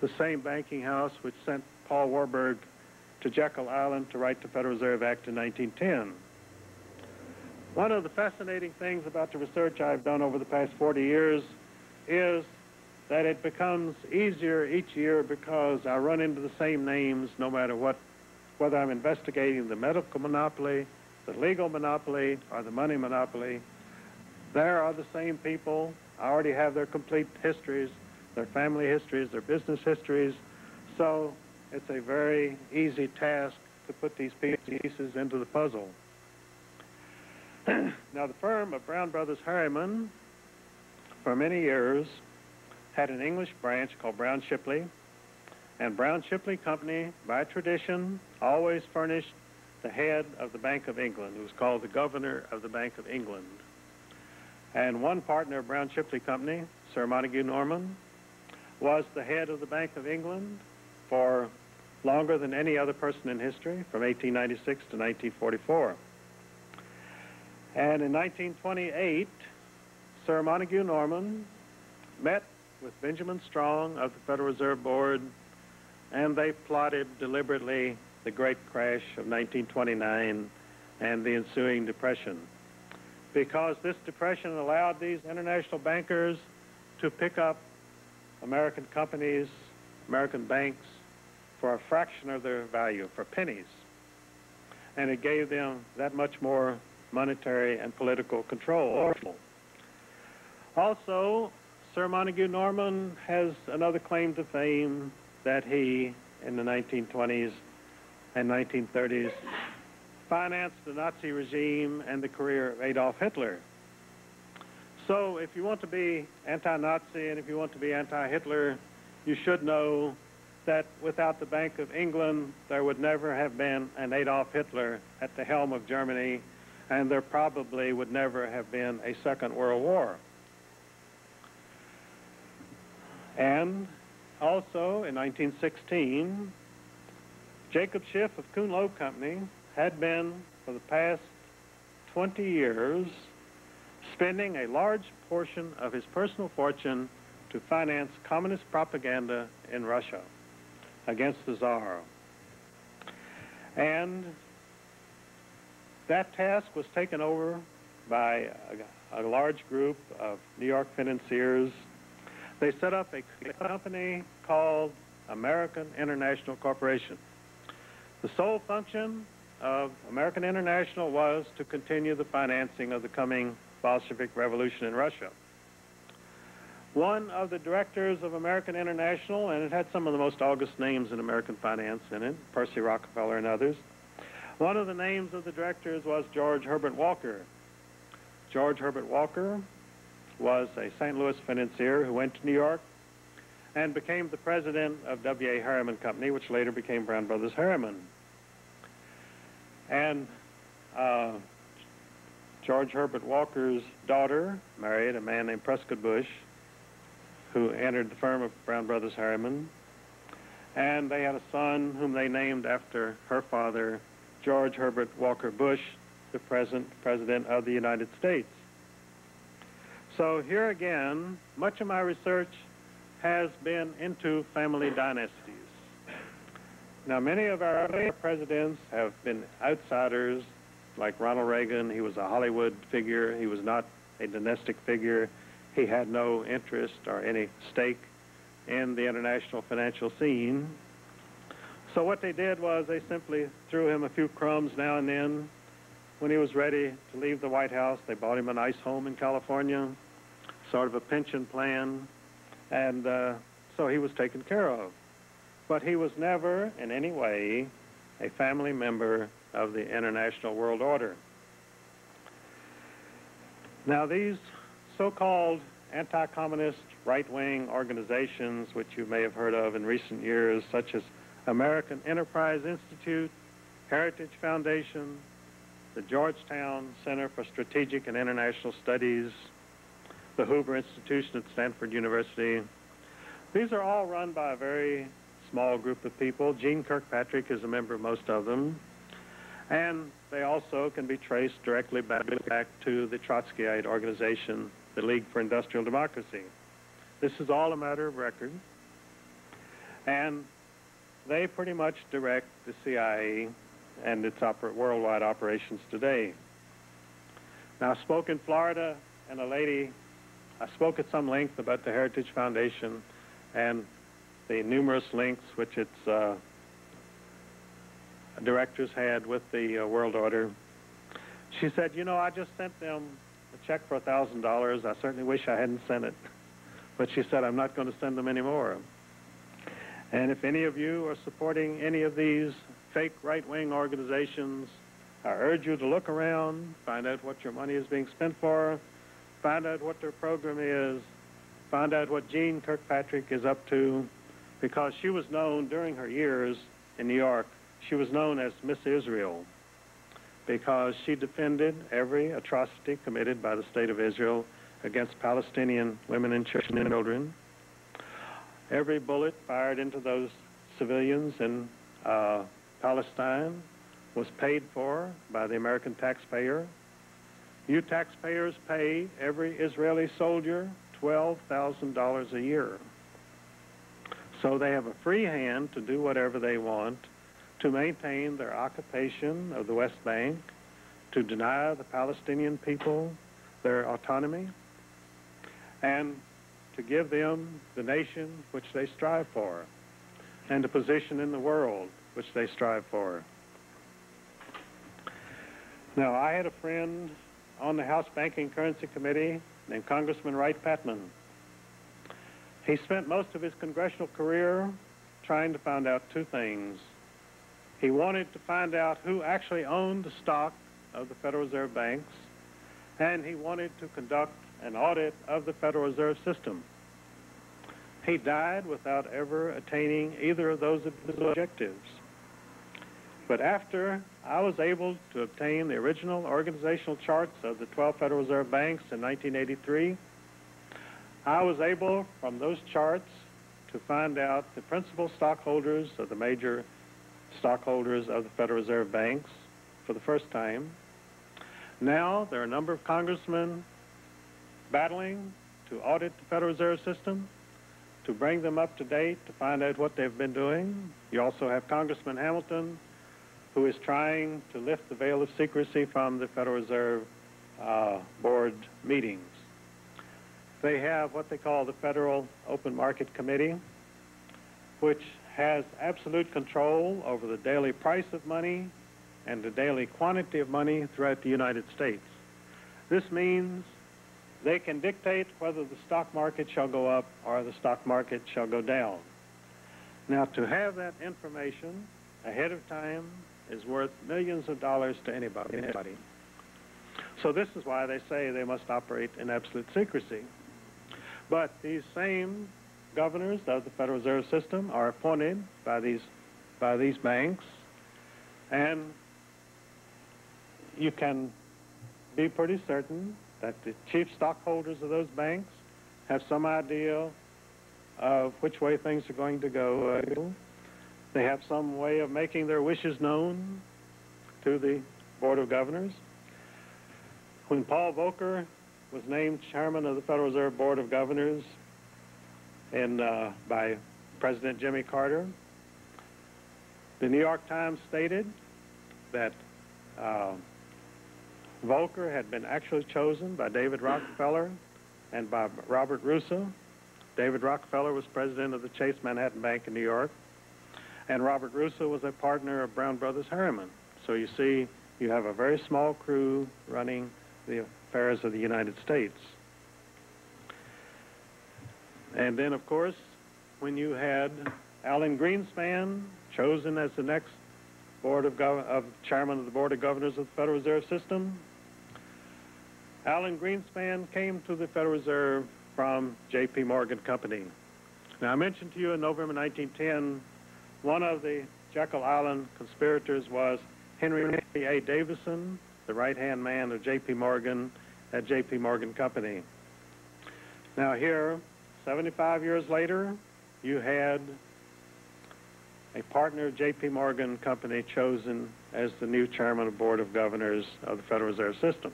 the same banking house which sent Paul Warburg to Jekyll Island to write the Federal Reserve Act in 1910. One of the fascinating things about the research I've done over the past 40 years is that it becomes easier each year because I run into the same names no matter what, whether I'm investigating the medical monopoly, the legal monopoly, or the money monopoly. There are the same people. I already have their complete histories, their family histories, their business histories. So it's a very easy task to put these pieces into the puzzle. now, the firm of Brown Brothers Harriman, for many years, had an English branch called Brown Shipley. And Brown Shipley Company, by tradition, always furnished the head of the Bank of England, who was called the governor of the Bank of England. And one partner of Brown Shipley Company, Sir Montagu Norman, was the head of the Bank of England for longer than any other person in history, from 1896 to 1944. And in 1928, Sir Montagu Norman met with Benjamin Strong of the Federal Reserve Board, and they plotted deliberately the great crash of 1929 and the ensuing depression. Because this depression allowed these international bankers to pick up American companies, American banks, for a fraction of their value, for pennies. And it gave them that much more monetary and political control. Also, Sir Montagu Norman has another claim to fame that he, in the 1920s and 1930s, financed the Nazi regime and the career of Adolf Hitler. So if you want to be anti-Nazi and if you want to be anti-Hitler, you should know that without the Bank of England, there would never have been an Adolf Hitler at the helm of Germany, and there probably would never have been a Second World War. And also in 1916, Jacob Schiff of Kuhn Loeb Company had been, for the past 20 years, spending a large portion of his personal fortune to finance communist propaganda in Russia against the Tsar. And that task was taken over by a, a large group of New York financiers they set up a company called American International Corporation. The sole function of American International was to continue the financing of the coming Bolshevik Revolution in Russia. One of the directors of American International, and it had some of the most august names in American finance in it, Percy Rockefeller and others. One of the names of the directors was George Herbert Walker. George Herbert Walker was a St. Louis financier who went to New York and became the president of W.A. Harriman Company, which later became Brown Brothers Harriman. And uh, George Herbert Walker's daughter married a man named Prescott Bush, who entered the firm of Brown Brothers Harriman. And they had a son whom they named after her father, George Herbert Walker Bush, the present President of the United States. So here again, much of my research has been into family dynasties. Now, many of our earlier presidents have been outsiders, like Ronald Reagan. He was a Hollywood figure. He was not a dynastic figure. He had no interest or any stake in the international financial scene. So what they did was they simply threw him a few crumbs now and then. When he was ready to leave the White House, they bought him a nice home in California, sort of a pension plan, and uh, so he was taken care of. But he was never in any way a family member of the international world order. Now, these so-called anti-communist right-wing organizations, which you may have heard of in recent years, such as American Enterprise Institute, Heritage Foundation, the Georgetown Center for Strategic and International Studies, the Hoover Institution at Stanford University. These are all run by a very small group of people. Jeane Kirkpatrick is a member of most of them. And they also can be traced directly back, to the Trotskyite organization, the League for Industrial Democracy. This is all a matter of record. And they pretty much direct the CIA and its oper worldwide operations today. Now, I spoke in Florida, and a lady, I spoke at some length about the Heritage Foundation and the numerous links which its uh, directors had with the uh, world order. She said, you know, I just sent them a check for a $1,000. I certainly wish I hadn't sent it. But she said, I'm not going to send them anymore. And if any of you are supporting any of these fake right-wing organizations, I urge you to look around, find out what your money is being spent for, find out what their program is, find out what Jeane Kirkpatrick is up to, because she was known during her years in New York, she was known as Miss Israel because she defended every atrocity committed by the state of Israel against Palestinian women and children. Every bullet fired into those civilians in uh, Palestine was paid for by the American taxpayer. You taxpayers pay every Israeli soldier $12,000 a year. So they have a free hand to do whatever they want to maintain their occupation of the West Bank, to deny the Palestinian people their autonomy, and to give them the nation which they strive for, and a position in the world which they strive for. Now, I had a friend on the House Banking Currency Committee named Congressman Wright Patman. He spent most of his congressional career trying to find out two things. He wanted to find out who actually owned the stock of the Federal Reserve banks, and he wanted to conduct an audit of the Federal Reserve System. He died without ever attaining either of those objectives. But after I was able to obtain the original organizational charts of the 12 Federal Reserve banks in 1983, I was able, from those charts, to find out the principal stockholders of the major stockholders of the Federal Reserve banks for the first time. Now there are a number of congressmen battling to audit the Federal Reserve System, to bring them up to date, to find out what they've been doing. You also have Congressman Hamilton, who is trying to lift the veil of secrecy from the Federal Reserve uh, Board meetings. They have what they call the Federal Open Market Committee, which has absolute control over the daily price of money and the daily quantity of money throughout the United States. This means they can dictate whether the stock market shall go up or the stock market shall go down. Now, to have that information ahead of time is worth millions of dollars to anybody. anybody. So this is why they say they must operate in absolute secrecy. But these same governors of the Federal Reserve System are appointed by these, by these banks, and you can be pretty certain that the chief stockholders of those banks have some idea of which way things are going to go. They have some way of making their wishes known to the Board of Governors. When Paul Volcker was named chairman of the Federal Reserve Board of Governors in, uh, by President Jimmy Carter, the New York Times stated that uh, Volcker had been actually chosen by David Rockefeller and by Robert Roosa. David Rockefeller was president of the Chase Manhattan Bank in New York, and Robert Roosa was a partner of Brown Brothers Harriman. So you see, you have a very small crew running the affairs of the United States. And then, of course, when you had Alan Greenspan chosen as the next board of, of chairman of the board of governors of the Federal Reserve System, Alan Greenspan came to the Federal Reserve from J.P. Morgan Company. Now, I mentioned to you in November 1910, one of the Jekyll Island conspirators was Henry A. Davison, the right-hand man of J.P. Morgan at J.P. Morgan Company. Now here, 75 years later, you had a partner of J.P. Morgan Company chosen as the new chairman of the Board of Governors of the Federal Reserve System.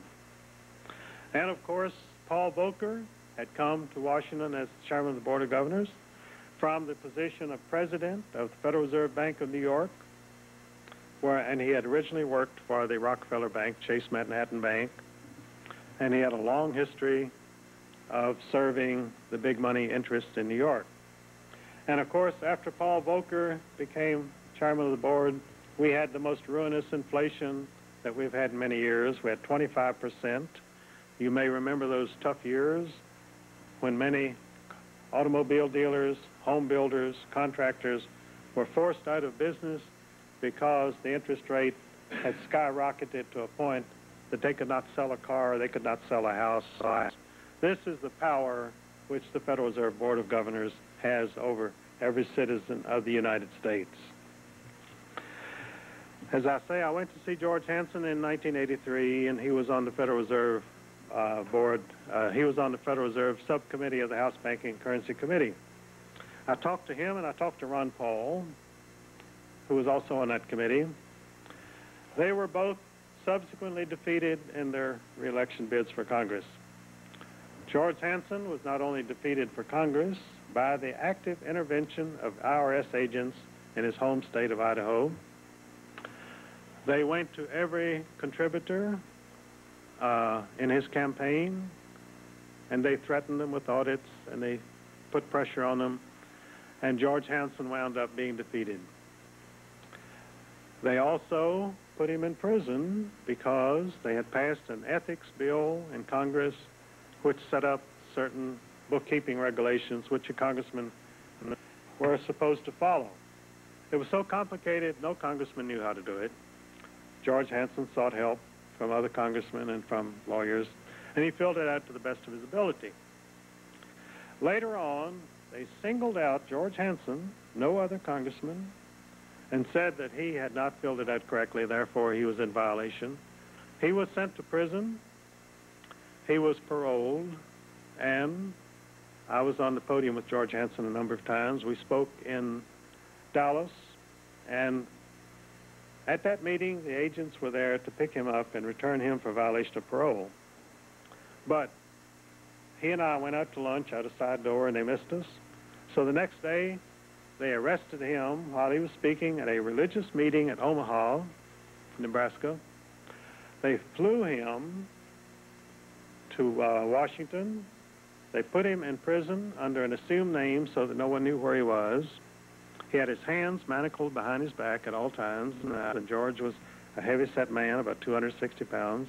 And of course, Paul Volcker had come to Washington as chairman of the Board of Governors from the position of president of the Federal Reserve Bank of New York, where, and he had originally worked for the Rockefeller Bank, Chase Manhattan Bank, and he had a long history of serving the big money interests in New York. And of course, after Paul Volcker became chairman of the board, we had the most ruinous inflation that we've had in many years. We had 25 percent. You may remember those tough years when many automobile dealers, home builders, contractors were forced out of business because the interest rate had skyrocketed to a point that they could not sell a car, they could not sell a house. This is the power which the Federal Reserve Board of Governors has over every citizen of the United States. As I say, I went to see George Hansen in 1983, and he was on the Federal Reserve uh, Board. Uh, he was on the Federal Reserve Subcommittee of the House Banking and Currency Committee. I talked to him, and I talked to Ron Paul, who was also on that committee. They were both subsequently defeated in their reelection bids for Congress. George Hansen was not only defeated for Congress by the active intervention of IRS agents in his home state of Idaho. They went to every contributor uh, in his campaign, and they threatened them with audits, and they put pressure on them, and George Hansen wound up being defeated. They also put him in prison because they had passed an ethics bill in Congress which set up certain bookkeeping regulations which a congressman were supposed to follow. It was so complicated, no congressman knew how to do it. George Hansen sought help from other congressmen and from lawyers, and he filled it out to the best of his ability. Later on, they singled out George Hansen, no other congressman, and said that he had not filled it out correctly, therefore he was in violation. He was sent to prison. He was paroled, and I was on the podium with George Hansen a number of times. We spoke in Dallas, and at that meeting, the agents were there to pick him up and return him for violation of parole. But he and I went out to lunch out a side door, and they missed us. So the next day, they arrested him while he was speaking at a religious meeting at Omaha, Nebraska. They flew him to uh, Washington. They put him in prison under an assumed name so that no one knew where he was. He had his hands manacled behind his back at all times, and George was a heavy-set man, about 260 pounds.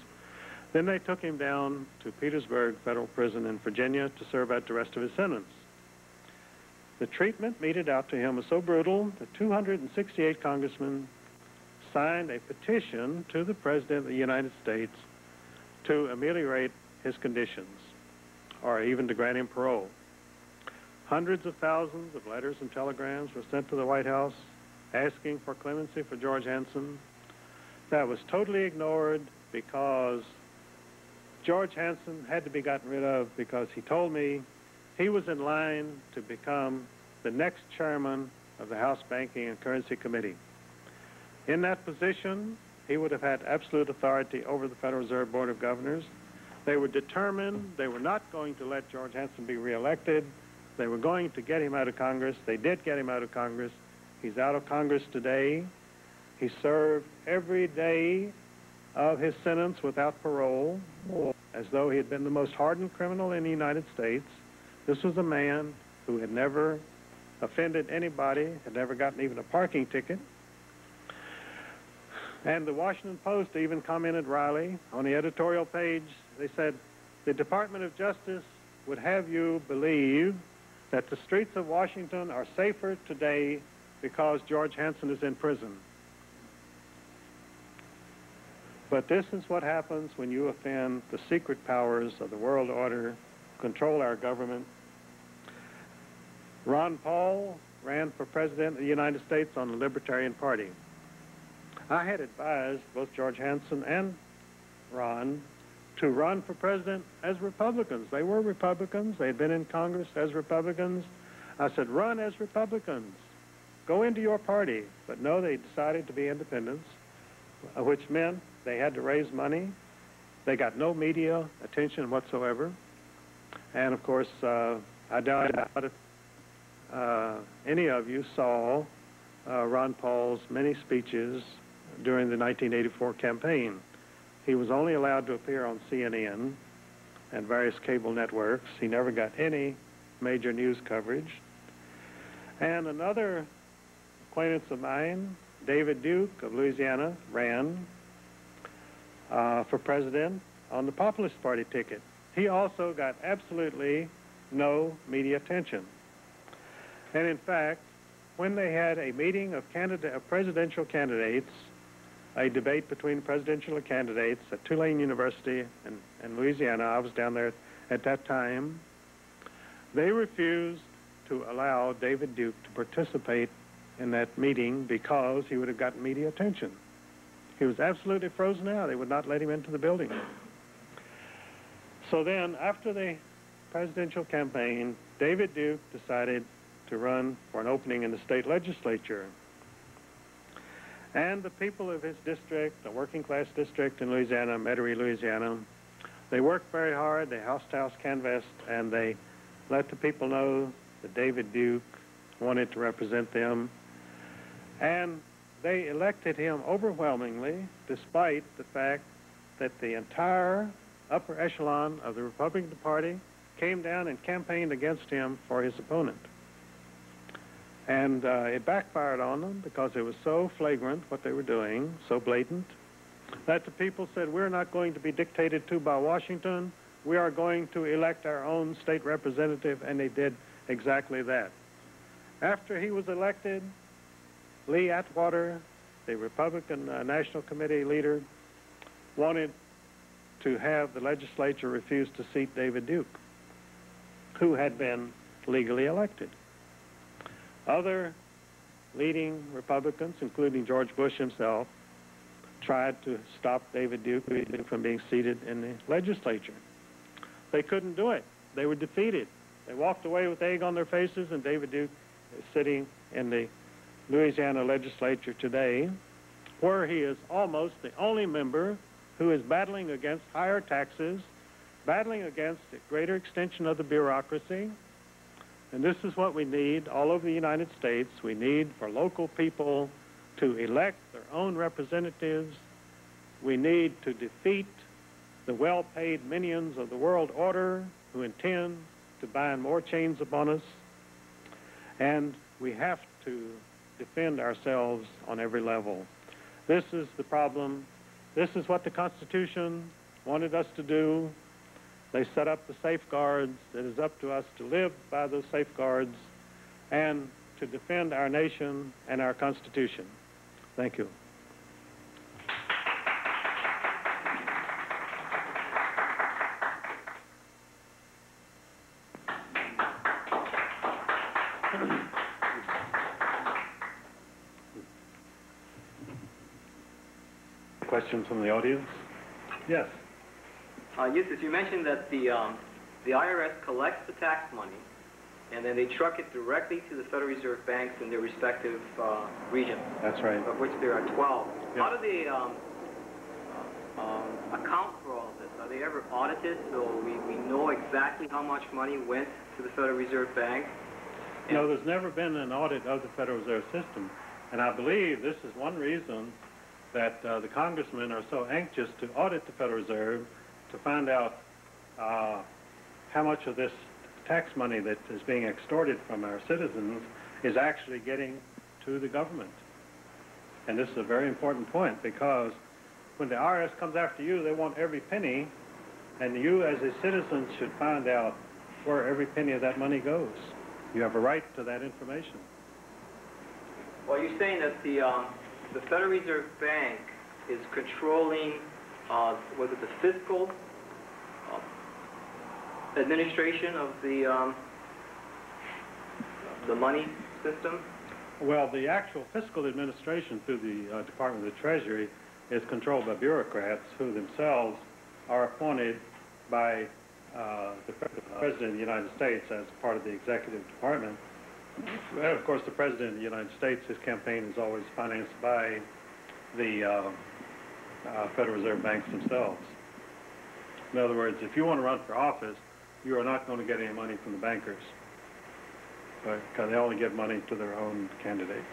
Then they took him down to Petersburg Federal Prison in Virginia to serve out the rest of his sentence. The treatment meted out to him was so brutal that 268 congressmen signed a petition to the President of the United States to ameliorate his conditions, or even to grant him parole. Hundreds of thousands of letters and telegrams were sent to the White House asking for clemency for George Hansen. That was totally ignored because George Hansen had to be gotten rid of because he told me he was in line to become the next chairman of the House Banking and Currency Committee. In that position, he would have had absolute authority over the Federal Reserve Board of Governors. They were determined they were not going to let George Hansen be reelected. They were going to get him out of Congress. They did get him out of Congress. He's out of Congress today. He served every day of his sentence without parole, as though he had been the most hardened criminal in the United States. This was a man who had never offended anybody, had never gotten even a parking ticket. And the Washington Post even commented wryly on the editorial page. They said, the Department of Justice would have you believe that the streets of Washington are safer today because George Hansen is in prison. But this is what happens when you offend the secret powers of the world order, control our government. Ron Paul ran for president of the United States on the Libertarian Party. I had advised both George Hansen and Ron to run for president as Republicans. They were Republicans. They had been in Congress as Republicans. I said, run as Republicans. Go into your party. But no, they decided to be independents, which meant they had to raise money. They got no media attention whatsoever. And of course, uh, I doubt if uh, any of you saw uh, Ron Paul's many speeches during the 1984 campaign. He was only allowed to appear on CNN and various cable networks. He never got any major news coverage. And another acquaintance of mine, David Duke of Louisiana, ran uh, for president on the Populist Party ticket. He also got absolutely no media attention. And in fact, when they had a meeting of, candidate, of presidential candidates a debate between presidential candidates at Tulane University in, in Louisiana. I was down there at that time. They refused to allow David Duke to participate in that meeting because he would have gotten media attention. He was absolutely frozen out. They would not let him into the building. So then, after the presidential campaign, David Duke decided to run for an opening in the state legislature. And the people of his district, the working class district in Louisiana, Metairie, Louisiana, they worked very hard. They house to house canvassed, and they let the people know that David Duke wanted to represent them. And they elected him overwhelmingly, despite the fact that the entire upper echelon of the Republican Party came down and campaigned against him for his opponent. And uh, it backfired on them because it was so flagrant what they were doing, so blatant, that the people said, we're not going to be dictated to by Washington. We are going to elect our own state representative, and they did exactly that. After he was elected, Lee Atwater, the Republican uh, National Committee leader, wanted to have the legislature refuse to seat David Duke, who had been legally elected. Other leading Republicans, including George Bush himself, tried to stop David Duke from being seated in the legislature. They couldn't do it. They were defeated. They walked away with egg on their faces, and David Duke is sitting in the Louisiana legislature today, where he is almost the only member who is battling against higher taxes, battling against a greater extension of the bureaucracy, and this is what we need all over the United States. We need for local people to elect their own representatives. We need to defeat the well-paid minions of the world order who intend to bind more chains upon us. And we have to defend ourselves on every level. This is the problem. This is what the Constitution wanted us to do. They set up the safeguards. It is up to us to live by those safeguards and to defend our nation and our Constitution. Thank you. Questions from the audience? Yes. Uh, Eustace, you mentioned that the, um, the IRS collects the tax money, and then they truck it directly to the Federal Reserve banks in their respective uh, regions, That's right. of which there are 12. Yeah. How do they um, uh, um, account for all of this? Are they ever audited so we, we know exactly how much money went to the Federal Reserve Bank? No, there's never been an audit of the Federal Reserve System, and I believe this is one reason that uh, the congressmen are so anxious to audit the Federal Reserve to find out uh, how much of this tax money that is being extorted from our citizens is actually getting to the government. And this is a very important point because when the IRS comes after you, they want every penny, and you as a citizen should find out where every penny of that money goes. You have a right to that information. Well, you're saying that the, um, the Federal Reserve Bank is controlling, uh, was it the fiscal administration of the, um, the money system? Well, the actual fiscal administration through the uh, Department of the Treasury is controlled by bureaucrats who themselves are appointed by uh, the pre- President of the United States as part of the executive department. Well, of course, the President of the United States, his campaign is always financed by the uh, uh, Federal Reserve banks themselves. In other words, if you want to run for office, you are not going to get any money from the bankers because they only give money to their own candidates.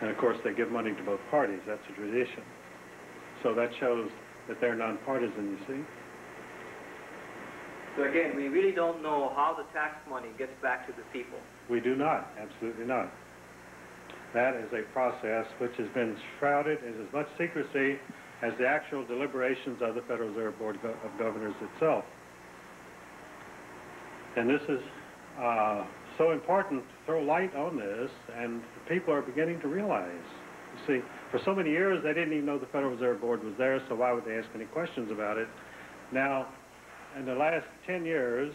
And of course, they give money to both parties. That's a tradition. So that shows that they're nonpartisan, you see. So again, we really don't know how the tax money gets back to the people. We do not, absolutely not. That is a process which has been shrouded in as much secrecy as the actual deliberations of the Federal Reserve Board of Governors itself. And this is uh, so important to throw light on this, and people are beginning to realize. You see, for so many years they didn't even know the Federal Reserve Board was there, so why would they ask any questions about it? Now, in the last 10 years,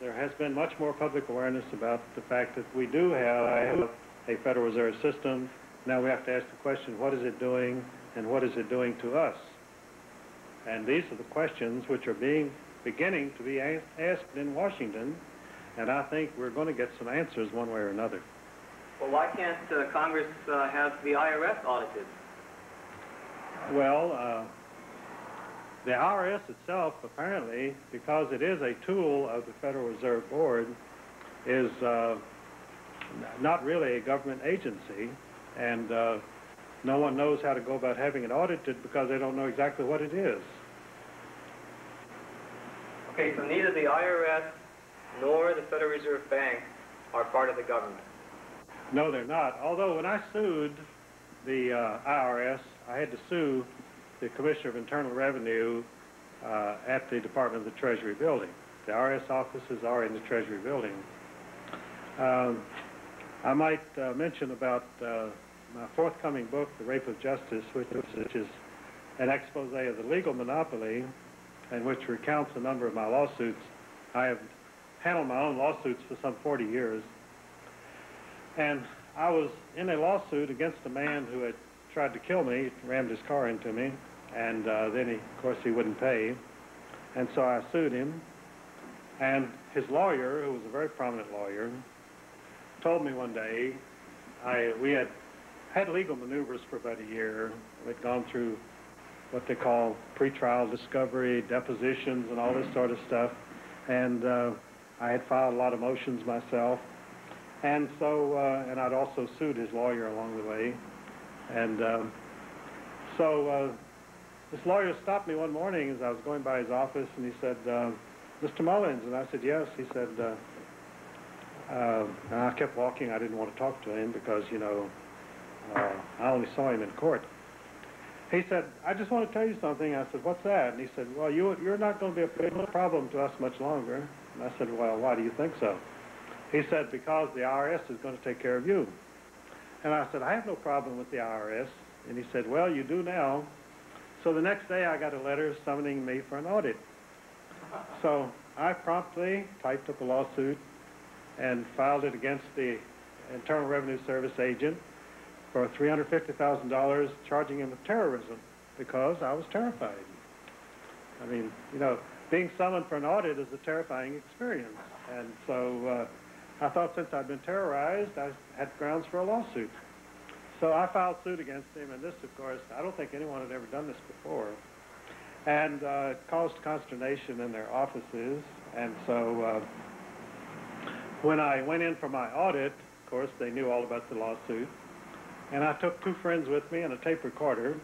there has been much more public awareness about the fact that we do have a Federal Reserve System. Now we have to ask the question, what is it doing and what is it doing to us? And these are the questions which are being, beginning to be asked in Washington, and I think we're going to get some answers one way or another. Well, why can't uh, Congress uh, have the IRS audited? Well, uh, the IRS itself, apparently, because it is a tool of the Federal Reserve Board, is uh, not really a government agency, and uh, no one knows how to go about having it audited because they don't know exactly what it is. Okay, so neither the IRS nor the Federal Reserve Bank are part of the government. No, they're not. Although when I sued the uh, IRS, I had to sue the Commissioner of Internal Revenue uh, at the Department of the Treasury building. The IRS offices are in the Treasury building. Um, I might uh, mention about uh, my forthcoming book, The Rape of Justice, which, which is an expose of the legal monopoly and which recounts a number of my lawsuits. I have handled my own lawsuits for some 40 years. And I was in a lawsuit against a man who had tried to kill me, rammed his car into me, and uh, then, he, of course, he wouldn't pay. And so I sued him. And his lawyer, who was a very prominent lawyer, told me one day, I, we had had legal maneuvers for about a year. We'd gone through what they call pretrial discovery, depositions, and all this sort of stuff. And uh, I had filed a lot of motions myself. And so, uh, and I'd also sued his lawyer along the way. And um, so uh, this lawyer stopped me one morning as I was going by his office, and he said, uh, Mr. Mullins, and I said, yes. He said, uh, uh, and I kept walking. I didn't want to talk to him because, you know, I only saw him in court. He said, I just want to tell you something. I said, what's that? And he said, well, you, you're not going to be a problem to us much longer. And I said, well, why do you think so? He said, because the IRS is going to take care of you. And I said, I have no problem with the IRS. And he said, well, you do now. So the next day I got a letter summoning me for an audit. So I promptly typed up a lawsuit and filed it against the Internal Revenue Service agent for $350,000, charging him with terrorism because I was terrified. I mean, you know, being summoned for an audit is a terrifying experience. And so uh, I thought since I'd been terrorized, I had grounds for a lawsuit. So I filed suit against him, and this, of course, I don't think anyone had ever done this before. And uh, it caused consternation in their offices. And so uh, when I went in for my audit, of course, they knew all about the lawsuit. And I took two friends with me and a tape recorder.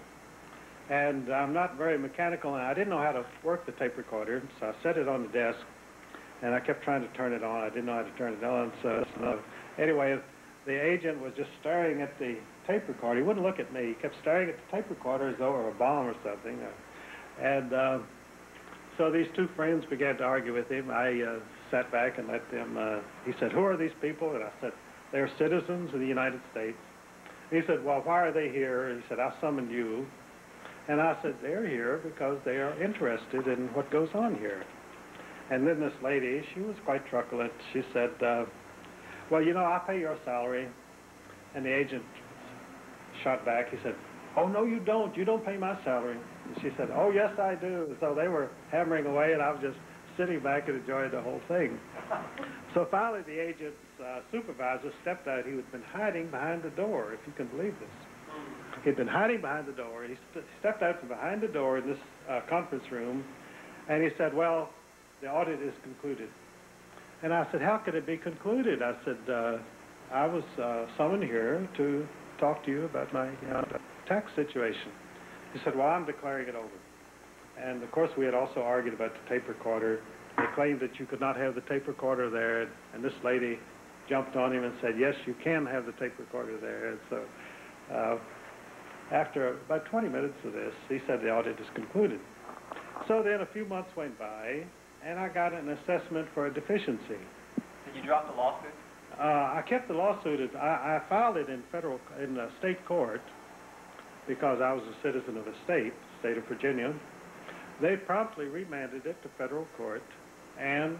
And I'm not very mechanical, and I didn't know how to work the tape recorder, so I set it on the desk, and I kept trying to turn it on. I didn't know how to turn it on, so, so anyway, the agent was just staring at the tape recorder. He wouldn't look at me. He kept staring at the tape recorder as though it were a bomb or something. And uh, so these two friends began to argue with him. I uh, sat back and let them, uh, he said, who are these people? And I said, they're citizens of the United States. He said, well, why are they here? He said, I summoned you. And I said, they're here because they are interested in what goes on here. And then this lady, she was quite truculent. She said, uh, well, you know, I pay your salary. And the agent shot back. He said, oh, no, you don't. You don't pay my salary. And she said, oh, yes, I do. So they were hammering away, and I was just sitting back and enjoying the whole thing. So finally, the agent's uh, supervisor stepped out. He had been hiding behind the door, if you can believe this. He'd been hiding behind the door. He st stepped out from behind the door in this uh, conference room, and he said, well, the audit is concluded. And I said, how could it be concluded? I said, uh, I was uh, summoned here to talk to you about my uh, tax situation. He said, well, I'm declaring it over. And of course, we had also argued about the tape recorder. They claimed that you could not have the tape recorder there, and this lady jumped on him and said, yes, you can have the tape recorder there. And so uh, after about 20 minutes of this, he said the audit is concluded. So then a few months went by, and I got an assessment for a deficiency. Did you drop the lawsuit? Uh, I kept the lawsuit. I, I filed it in federal, in a state court, because I was a citizen of a state, state of Virginia. They promptly remanded it to federal court, and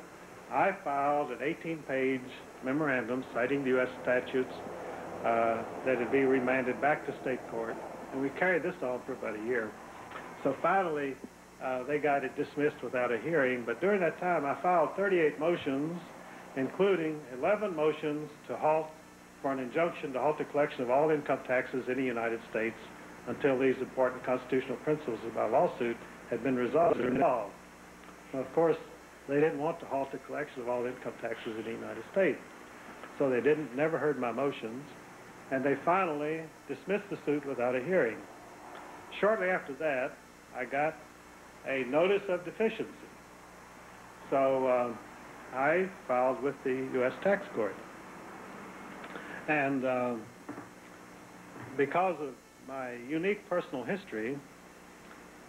I filed an 18-page memorandum citing the U.S. statutes uh, that it be remanded back to state court, and we carried this on for about a year. So finally, uh, they got it dismissed without a hearing, but during that time I filed 38 motions, including 11 motions to halt, for an injunction to halt the collection of all income taxes in the United States until these important constitutional principles of my lawsuit had been resolved or. Now, of course, they didn't want to halt the collection of all income taxes in the United States. So they didn't, never heard my motions, and they finally dismissed the suit without a hearing. Shortly after that, I got a notice of deficiency. So uh, I filed with the U.S. Tax Court. And uh, because of my unique personal history,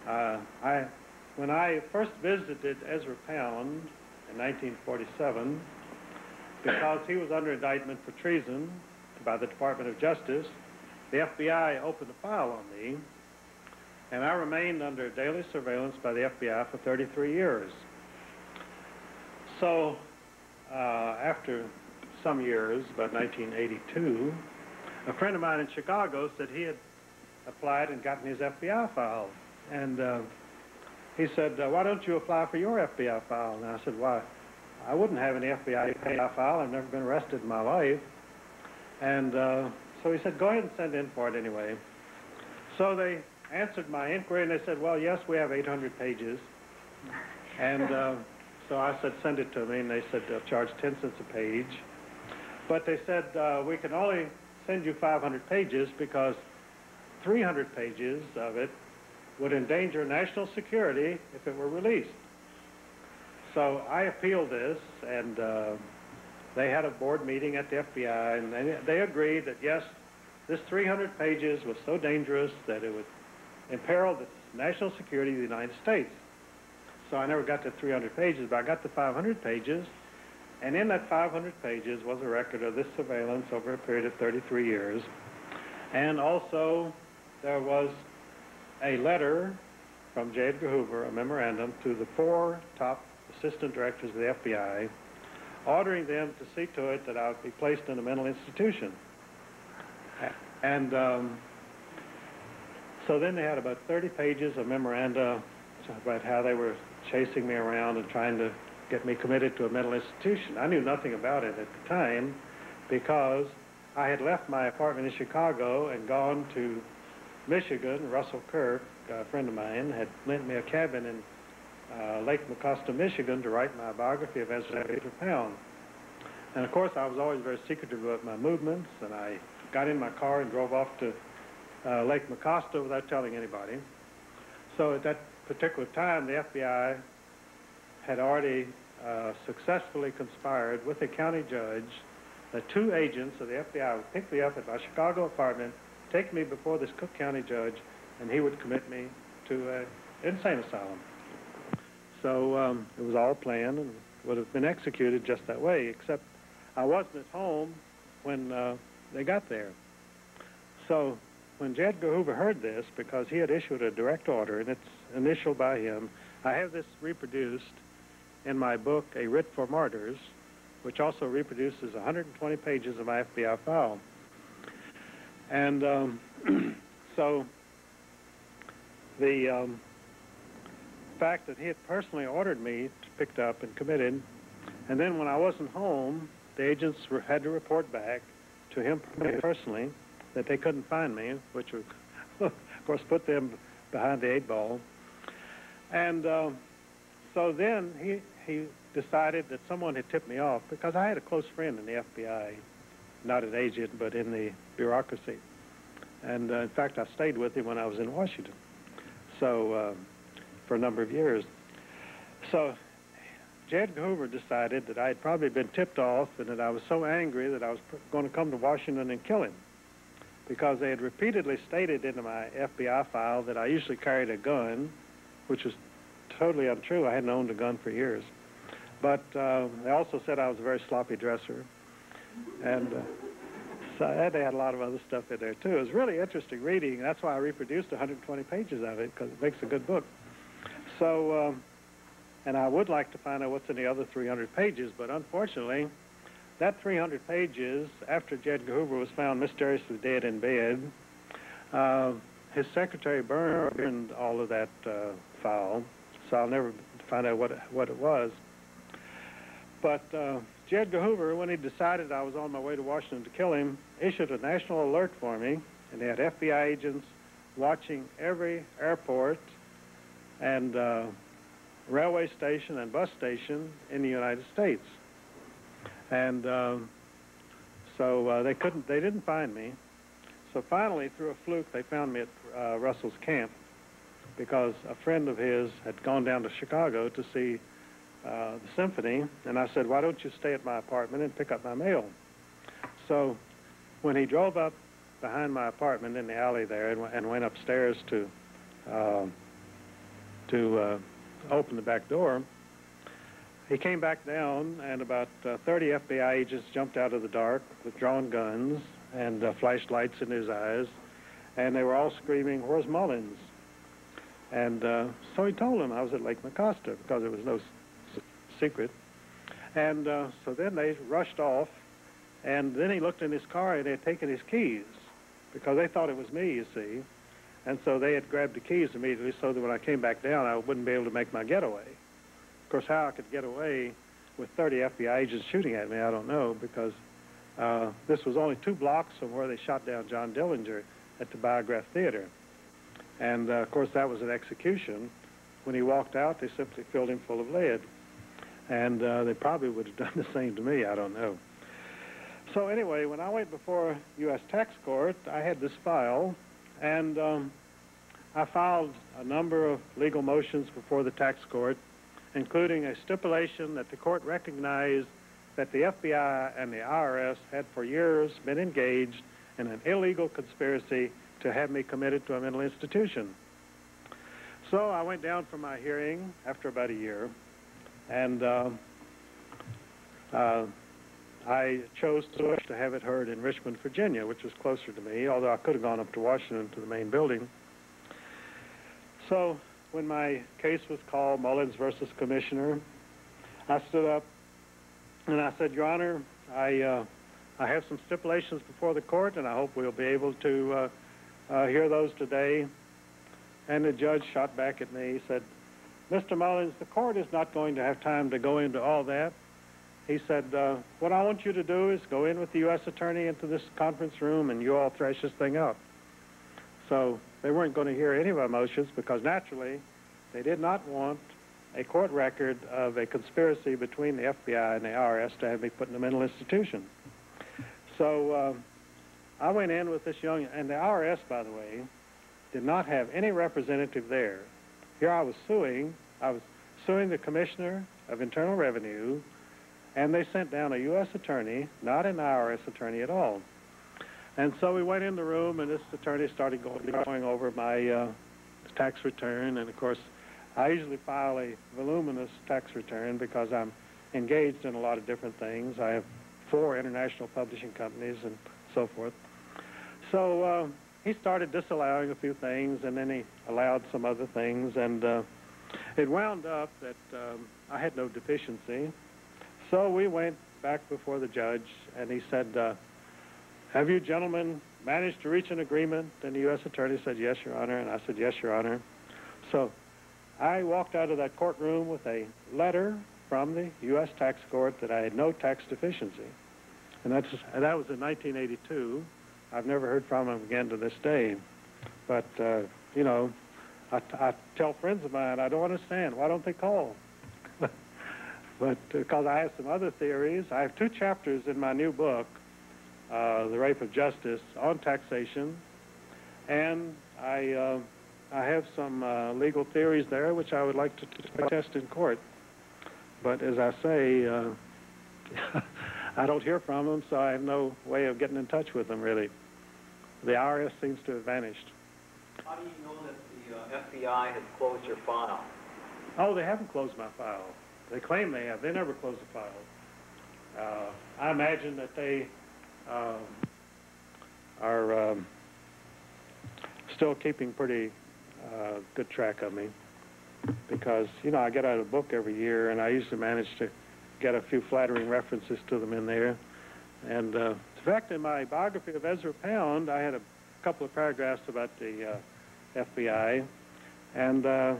uh, I, when I first visited Ezra Pound in 1947, because he was under indictment for treason by the Department of Justice, the FBI opened a file on me, and I remained under daily surveillance by the FBI for 33 years. So, uh, after some years, about 1982, a friend of mine in Chicago said he had applied and gotten his FBI file. And uh, he said, uh, why don't you apply for your FBI file? And I said, why? I wouldn't have any FBI file. I've never been arrested in my life. And uh, so he said, go ahead and send in for it anyway. So they answered my inquiry, and they said, well, yes, we have 800 pages. And uh, so I said, send it to me, and they said they'll charge 10 cents a page. But they said, uh, we can only send you 500 pages because 300 pages of it would endanger national security if it were released. So I appealed this, and uh, they had a board meeting at the FBI, and they, they agreed that, yes, this 300 pages was so dangerous that it would imperil the national security of the United States. So I never got to 300 pages, but I got to 500 pages, and in that 500 pages was a record of this surveillance over a period of 33 years. And also, there was a letter from J. Edgar Hoover, a memorandum, to the four top assistant directors of the FBI, ordering them to see to it that I would be placed in a mental institution. And um, so then they had about 30 pages of memoranda about how they were chasing me around and trying to get me committed to a mental institution. I knew nothing about it at the time because I had left my apartment in Chicago and gone to Michigan. Russell Kirk, a friend of mine, had lent me a cabin in uh, Lake Mecosta, Michigan, to write my biography of Ezra Victor Pound. And of course, I was always very secretive about my movements, and I got in my car and drove off to uh, Lake Mecosta without telling anybody. So at that particular time, the FBI had already uh, successfully conspired with a county judge that two agents of the FBI would pick me up at my Chicago apartment, take me before this Cook County judge, and he would commit me to an insane asylum. So um, it was all planned and would have been executed just that way, except I wasn't at home when uh, they got there. So when J. Edgar Hoover heard this, because he had issued a direct order, and it's initialed by him, I have this reproduced in my book, A Writ for Martyrs, which also reproduces 120 pages of my FBI file. And um, so the um, fact that he had personally ordered me picked up and committed, and then when I wasn't home, the agents had to report back to him personally that they couldn't find me, which would, of course, put them behind the eight ball. And uh, so then he, he decided that someone had tipped me off because I had a close friend in the FBI, not an agent, but in the bureaucracy. And uh, in fact, I stayed with him when I was in Washington. So, uh, for a number of years. So, J. Edgar Hoover decided that I had probably been tipped off and that I was so angry that I was going to come to Washington and kill him because they had repeatedly stated in my FBI file that I usually carried a gun, which was totally untrue. I hadn't owned a gun for years. But uh, they also said I was a very sloppy dresser. And and they had a lot of other stuff in there, too. It was really interesting reading. That's why I reproduced 120 pages of it, because it makes a good book. So, um, and I would like to find out what's in the other 300 pages, but unfortunately, that 300 pages, after Jed Hoover was found mysteriously dead in bed, uh, his secretary burned all of that uh, file, so I'll never find out what it, what it was. But uh, J. Edgar Hoover, when he decided I was on my way to Washington to kill him, issued a national alert for me, and they had FBI agents watching every airport and uh, railway station and bus station in the United States. And um, so uh, they couldn't, they didn't find me. So finally, through a fluke, they found me at uh, Russell's camp because a friend of his had gone down to Chicago to see uh, the symphony, and I said, why don't you stay at my apartment and pick up my mail? So when he drove up behind my apartment in the alley there and, and went upstairs to uh, to open the back door, he came back down, and about uh, 30 FBI agents jumped out of the dark with drawn guns and uh, flashlights in his eyes, and they were all screaming, "Where's Mullins?" And uh, so he told them I was at Lake Mecosta because there was no secret. And uh, so then they rushed off, and then he looked in his car and they had taken his keys because they thought it was me, you see. And so they had grabbed the keys immediately so that when I came back down, I wouldn't be able to make my getaway. Of course, how I could get away with 30 FBI agents shooting at me, I don't know, because uh, this was only two blocks from where they shot down John Dillinger at the Biograph Theater. And, uh, of course, that was an execution. When he walked out, they simply filled him full of lead. And uh, they probably would have done the same to me, I don't know. So anyway, when I went before U.S. Tax Court, I had this file, and um, I filed a number of legal motions before the tax court, including a stipulation that the court recognized that the FBI and the IRS had for years been engaged in an illegal conspiracy to have me committed to a mental institution. So I went down for my hearing after about a year, and uh, uh, I chose to, to have it heard in Richmond, Virginia, which was closer to me, although I could have gone up to Washington to the main building. So when my case was called Mullins versus Commissioner, I stood up and I said, Your Honor, I, uh, I have some stipulations before the court, and I hope we'll be able to uh, uh, hear those today. And the judge shot back at me. Said, Mr. Mullins, the court is not going to have time to go into all that. He said, uh, what I want you to do is go in with the U.S. attorney into this conference room and you all thrash this thing out. So they weren't going to hear any of our motions because naturally they did not want a court record of a conspiracy between the FBI and the IRS to have me put in a mental institution. So um, I went in with this young, and the IRS, by the way, did not have any representative there. Here I was suing, I was suing the Commissioner of Internal Revenue, and they sent down a U.S. attorney, not an IRS attorney at all. And so we went in the room, and this attorney started going, over my uh, tax return, and of course, I usually file a voluminous tax return because I'm engaged in a lot of different things. I have four international publishing companies and so forth. So uh, he started disallowing a few things, and then he allowed some other things, and uh, it wound up that um, I had no deficiency. So we went back before the judge, and he said, uh, have you gentlemen managed to reach an agreement? And the U.S. attorney said, yes, Your Honor, and I said, yes, Your Honor. So I walked out of that courtroom with a letter from the U.S. tax court that I had no tax deficiency. And, that's, and that was in 1982. I've never heard from him again to this day. But, uh, you know, I, I tell friends of mine, I don't understand. Why don't they call? but because uh, I have some other theories. I have two chapters in my new book, uh, The Rape of Justice, on taxation. And I... Uh, I have some uh, legal theories there which I would like to, to test in court. But as I say, uh, I don't hear from them, so I have no way of getting in touch with them, really. The IRS seems to have vanished. How do you know that the uh, FBI has closed your file? Oh, they haven't closed my file. They claim they have. They never closed the file. Uh, I imagine that they um, are um, still keeping pretty uh, good track of me because, you know, I get out a book every year and I usually manage to get a few flattering references to them in there. And uh, in fact, in my biography of Ezra Pound, I had a couple of paragraphs about the uh, FBI. And uh,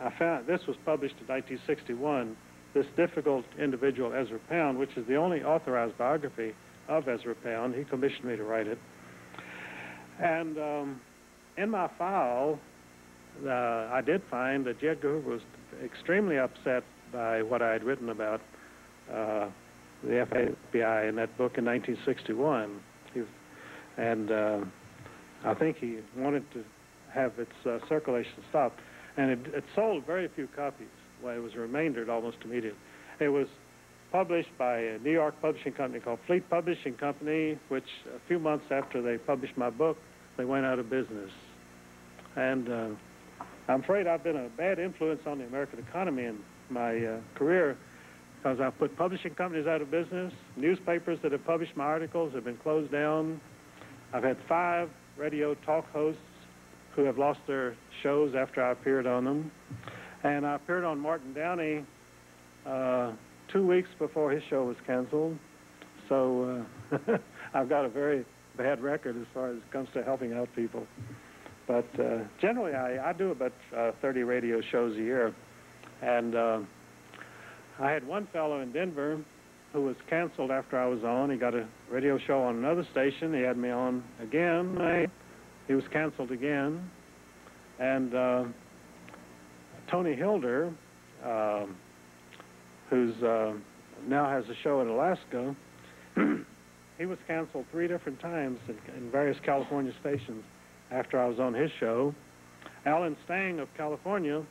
I found this was published in 1961. This difficult individual, Ezra Pound, which is the only authorized biography of Ezra Pound, he commissioned me to write it. And um, in my file, uh, I did find that J. Edgar Hoover was extremely upset by what I had written about uh, the FBI in that book in 1961. He, and uh, I think he wanted to have its uh, circulation stopped. And it, it, sold very few copies. Well, it was remaindered almost immediately. It was published by a New York publishing company called Fleet Publishing Company, which a few months after they published my book, they went out of business. And uh, I'm afraid I've been a bad influence on the American economy in my uh, career because I've put publishing companies out of business. Newspapers that have published my articles have been closed down. I've had five radio talk hosts who have lost their shows after I appeared on them. And I appeared on Morton Downey uh, two weeks before his show was canceled. So uh, I've got a very bad record as far as it comes to helping out people. But uh, generally, I, I do about uh, 30 radio shows a year. And uh, I had one fellow in Denver who was canceled after I was on. He got a radio show on another station. He had me on again. I, he was canceled again. And uh, Tony Hilder, uh, who's uh, now has a show in Alaska, he was canceled three different times in, in various California stations after I was on his show. Alan Stang of California,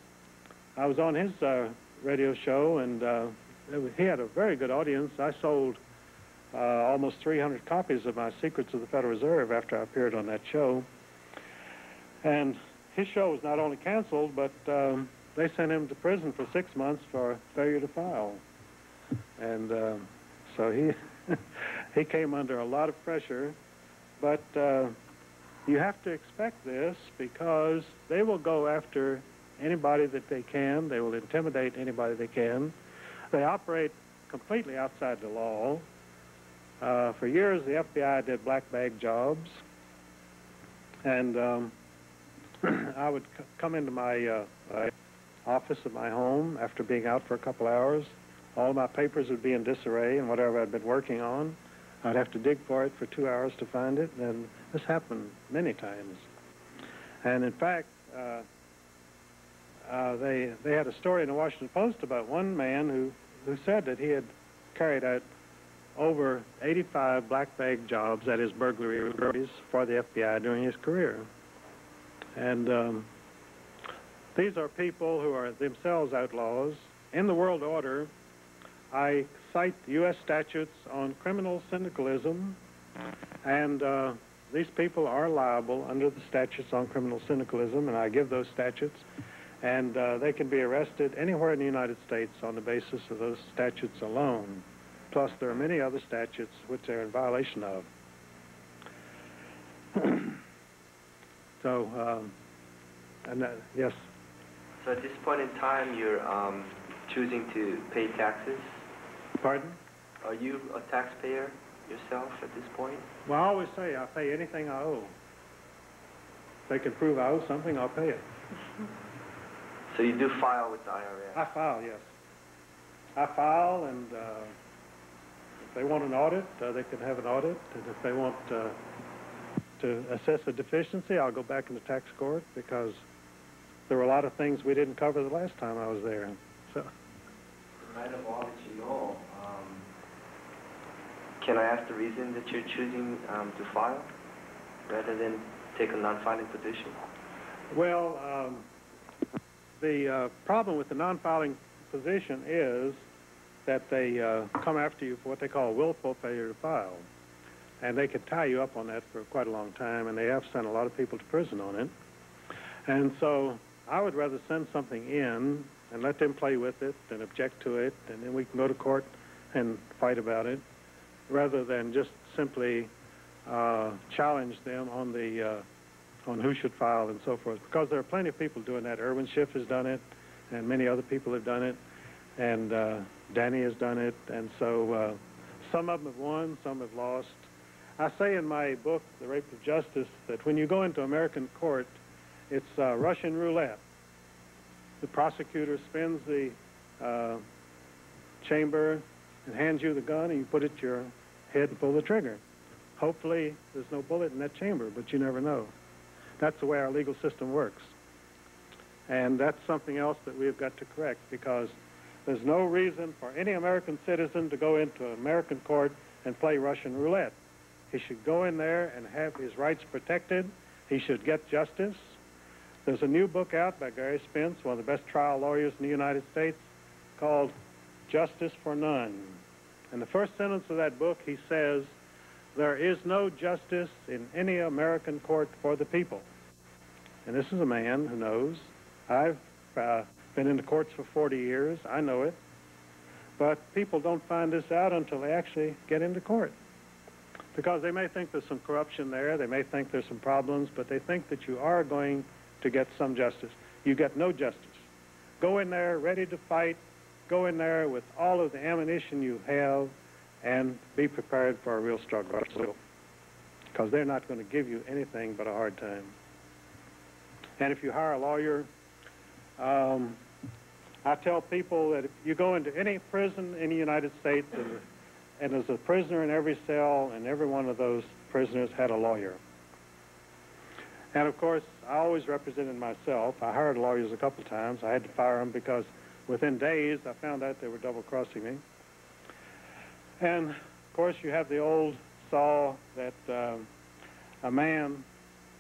I was on his uh, radio show, and uh, was, he had a very good audience. I sold uh, almost 300 copies of my Secrets of the Federal Reserve after I appeared on that show. And his show was not only canceled, but um, they sent him to prison for six months for failure to file. And uh, so he he came under a lot of pressure, but uh, you have to expect this because they will go after anybody that they can. They will intimidate anybody they can. They operate completely outside the law. Uh, for years, the FBI did black bag jobs. And um, I would come into my uh, uh, office at my home after being out for a couple hours. All my papers would be in disarray and whatever I'd been working on. I'd have to dig for it for two hours to find it, and this happened many times. And in fact, uh, uh, they they had a story in the Washington Post about one man who who said that he had carried out over 85 black bag jobs, that is burglary robberies, for the FBI during his career. And um, these are people who are themselves outlaws. In the world order, I cite U.S. statutes on criminal syndicalism, and uh, these people are liable under the statutes on criminal syndicalism, and I give those statutes, and uh, they can be arrested anywhere in the United States on the basis of those statutes alone. Plus, there are many other statutes which they're in violation of. so, um, and uh, yes, So at this point in time, you're um, choosing to pay taxes. pardon? Are you a taxpayer yourself at this point? Well, I always say I pay anything I owe. If they can prove I owe something, I'll pay it. So you do file with the IRS. I file, yes. I file, and uh, if they want an audit, uh, they can have an audit. And if they want uh, to assess a deficiency, I'll go back in the tax court because there were a lot of things we didn't cover the last time I was there. So, In light of all that you know, um, can I ask the reason that you're choosing um, to file rather than take a non-filing position? well, um, the uh, problem with the non-filing position is that they uh, come after you for what they call willful failure to file. And they can tie you up on that for quite a long time, and they have sent a lot of people to prison on it. And so I would rather send something in and let them play with it and object to it, and then we can go to court and fight about it, rather than just simply uh, challenge them on the uh, on who should file and so forth. Because there are plenty of people doing that. Irwin Schiff has done it, and many other people have done it, and uh, Danny has done it, and so uh, some of them have won, some have lost. I say in my book, The Rape of Justice, that when you go into American court, it's uh, Russian roulette. The prosecutor spins the uh, chamber and hands you the gun, and you put it to your head and pull the trigger. Hopefully, there's no bullet in that chamber, but you never know. That's the way our legal system works. And that's something else that we've got to correct because there's no reason for any American citizen to go into an American court and play Russian roulette. He should go in there and have his rights protected. He should get justice. There's a new book out by Gerry Spence, one of the best trial lawyers in the United States, called Justice for None. In the first sentence of that book, he says, There is no justice in any American court for the people. And this is a man who knows. I've uh, been in the courts for 40 years. I know it. But people don't find this out until they actually get into court. Because they may think there's some corruption there, they may think there's some problems, but they think that you are going to get some justice. You get no justice. Go in there ready to fight. Go in there with all of the ammunition you have and be prepared for a real struggle. Because they're not going to give you anything but a hard time. And if you hire a lawyer, um, I tell people that if you go into any prison in the United States and, and there's a prisoner in every cell, and every one of those prisoners had a lawyer. And of course, I always represented myself. I hired lawyers a couple of times. I had to fire them because within days I found out they were double crossing me. And of course, you have the old saw that um, a man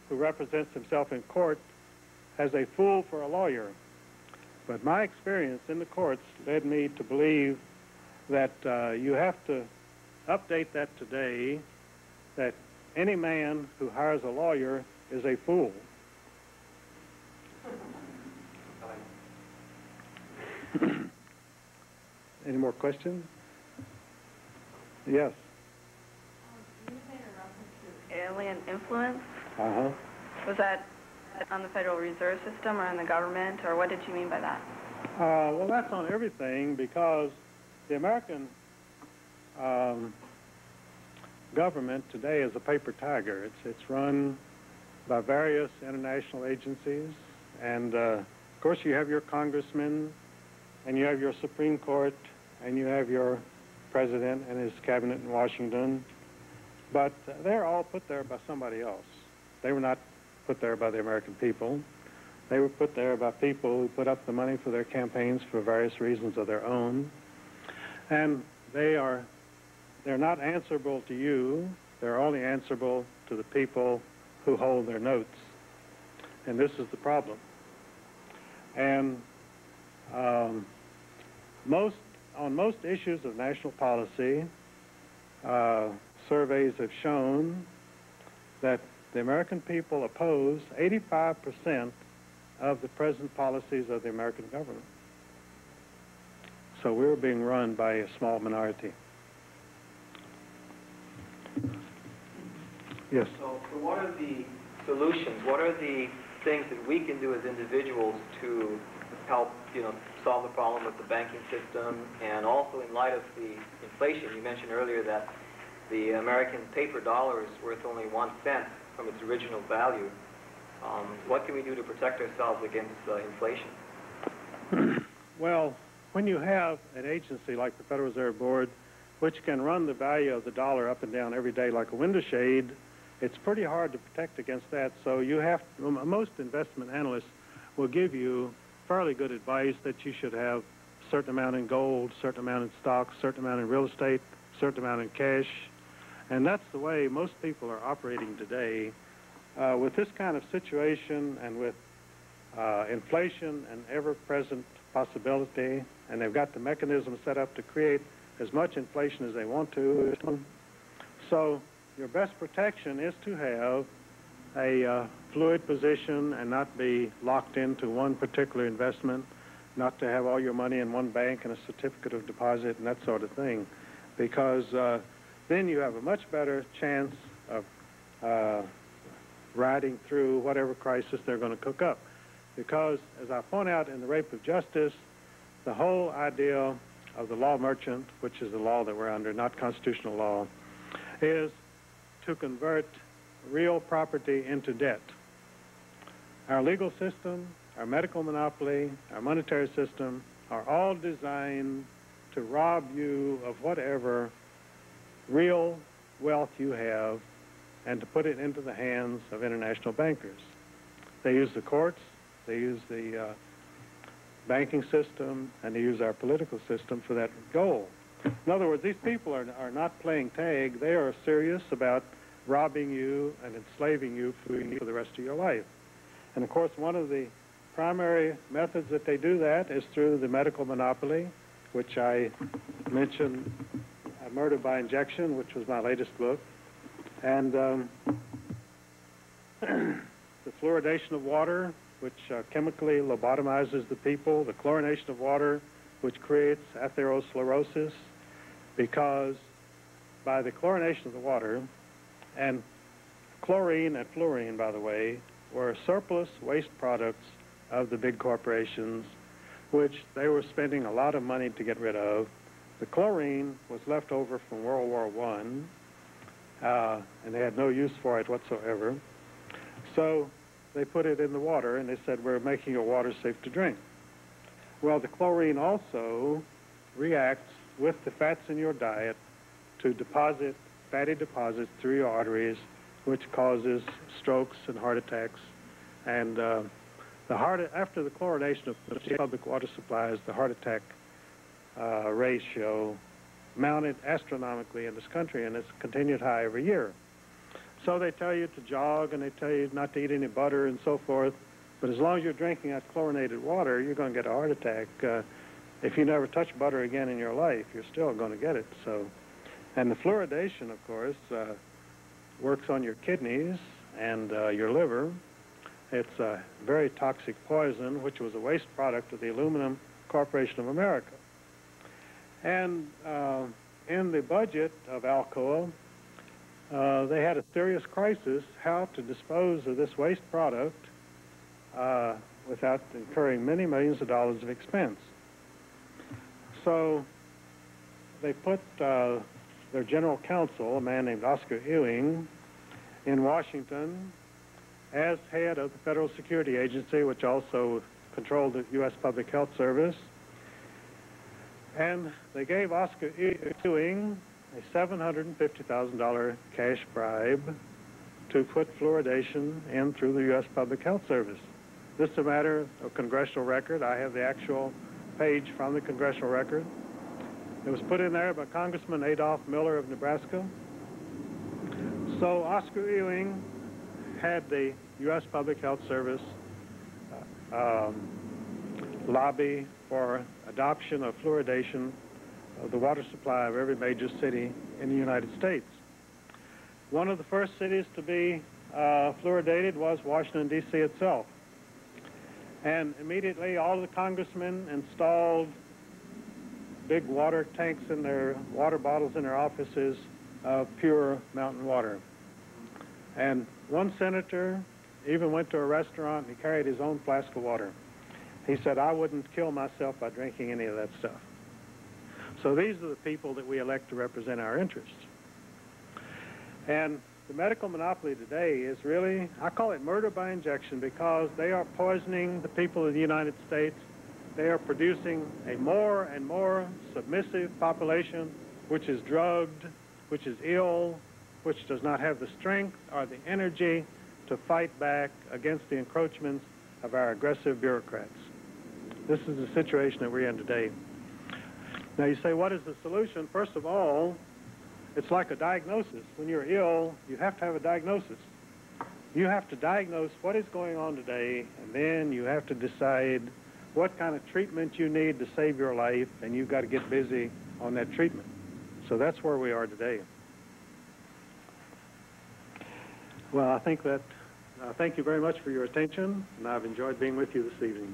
who represents himself in court has a fool for a lawyer. But my experience in the courts led me to believe that uh, you have to update that today that any man who hires a lawyer is a fool. Any more questions? Yes. You made a reference to alien influence. Uh-huh. Was that on the Federal Reserve System or on the government, or what did you mean by that? Uh, well, that's on everything because the American um, government today is a paper tiger. It's it's run by various international agencies, and uh, Of course, you have your congressmen, and you have your Supreme Court, and you have your president and his cabinet in Washington, but they're all put there by somebody else. They were not put there by the American people. They were put there by people who put up the money for their campaigns for various reasons of their own. And they are, they're not answerable to you. They're only answerable to the people who hold their notes. And this is the problem. And um, most, on most issues of national policy, uh, surveys have shown that the American people oppose 85% of the present policies of the American government. So we're being run by a small minority. Yes. So, so what are the solutions? What are the things that we can do as individuals to help, you know, solve the problem with the banking system and also in light of the inflation? You mentioned earlier that the American paper dollar is worth only one cent from its original value. Um, what can we do to protect ourselves against uh, inflation? Well, when you have an agency like the Federal Reserve Board, which can run the value of the dollar up and down every day like a window shade, it's pretty hard to protect against that. So you have, m- most investment analysts will give you fairly good advice that you should have a certain amount in gold, certain amount in stocks, certain amount in real estate, certain amount in cash. And that's the way most people are operating today. Uh, with this kind of situation and with uh, inflation and ever-present possibility, and they've got the mechanism set up to create as much inflation as they want to. So your best protection is to have a uh, fluid position and not be locked into one particular investment, not to have all your money in one bank and a certificate of deposit and that sort of thing, because uh, then you have a much better chance of uh, riding through whatever crisis they're going to cook up. Because, as I point out in The Rape of Justice, the whole idea of the law merchant, which is the law that we're under, not constitutional law, is to convert real property into debt. Our legal system, our medical monopoly, our monetary system are all designed to rob you of whatever real wealth you have and to put it into the hands of international bankers. They use the courts, they use the uh, banking system, and they use our political system for that goal. In other words, these people are, are not playing tag. They are serious about robbing you and enslaving you for for the rest of your life. And of course, one of the primary methods that they do that is through the medical monopoly, which I mentioned, Murder by Injection, which was my latest book. And um, the fluoridation of water, which uh, chemically lobotomizes the people, the chlorination of water, which creates atherosclerosis, because by the chlorination of the water, and chlorine and fluorine, by the way, were surplus waste products of the big corporations, which they were spending a lot of money to get rid of. The chlorine was left over from World War One, uh, and they had no use for it whatsoever. So they put it in the water, and they said, we're making your water safe to drink. Well, the chlorine also reacts with the fats in your diet to deposit fatty deposits through your arteries, which causes strokes and heart attacks. And uh, the heart, after the chlorination of the public water supplies, the heart attack uh, ratio mounted astronomically in this country, and it's continued high every year. So they tell you to jog, and they tell you not to eat any butter and so forth. But as long as you're drinking that chlorinated water, you're going to get a heart attack. Uh, if you never touch butter again in your life, you're still going to get it. So, and the fluoridation, of course, uh, works on your kidneys and uh, your liver. It's a very toxic poison, which was a waste product of the Aluminum Corporation of America. And uh, in the budget of Alcoa, uh, they had a serious crisis how to dispose of this waste product uh, without incurring many millions of dollars of expense. So they put uh, their general counsel, a man named Oscar Ewing, in Washington as head of the Federal Security Agency, which also controlled the U.S. Public Health Service. And they gave Oscar Ewing a $750,000 cash bribe to put fluoridation in through the U.S. Public Health Service. This is a matter of congressional record. I have the actual page from the congressional record. It was put in there by Congressman Adolph Miller of Nebraska. So Oscar Ewing had the U.S. Public Health Service uh, um, lobby for adoption of fluoridation of the water supply of every major city in the United States. One of the first cities to be uh, fluoridated was Washington, D.C. itself. And immediately all the congressmen installed big water tanks in their water bottles in their offices of pure mountain water. And one senator even went to a restaurant and he carried his own flask of water. He said, I wouldn't kill myself by drinking any of that stuff. So these are the people that we elect to represent our interests. And the medical monopoly today is really, I call it murder by injection because they are poisoning the people of the United States. They are producing a more and more submissive population, which is drugged, which is ill, which does not have the strength or the energy to fight back against the encroachments of our aggressive bureaucrats. This is the situation that we're in today. Now you say, what is the solution? First of all, it's like a diagnosis. When you're ill, you have to have a diagnosis. You have to diagnose what is going on today, and then you have to decide what kind of treatment you need to save your life, and you've got to get busy on that treatment. So that's where we are today. Well, I think that, uh, thank you very much for your attention, and I've enjoyed being with you this evening.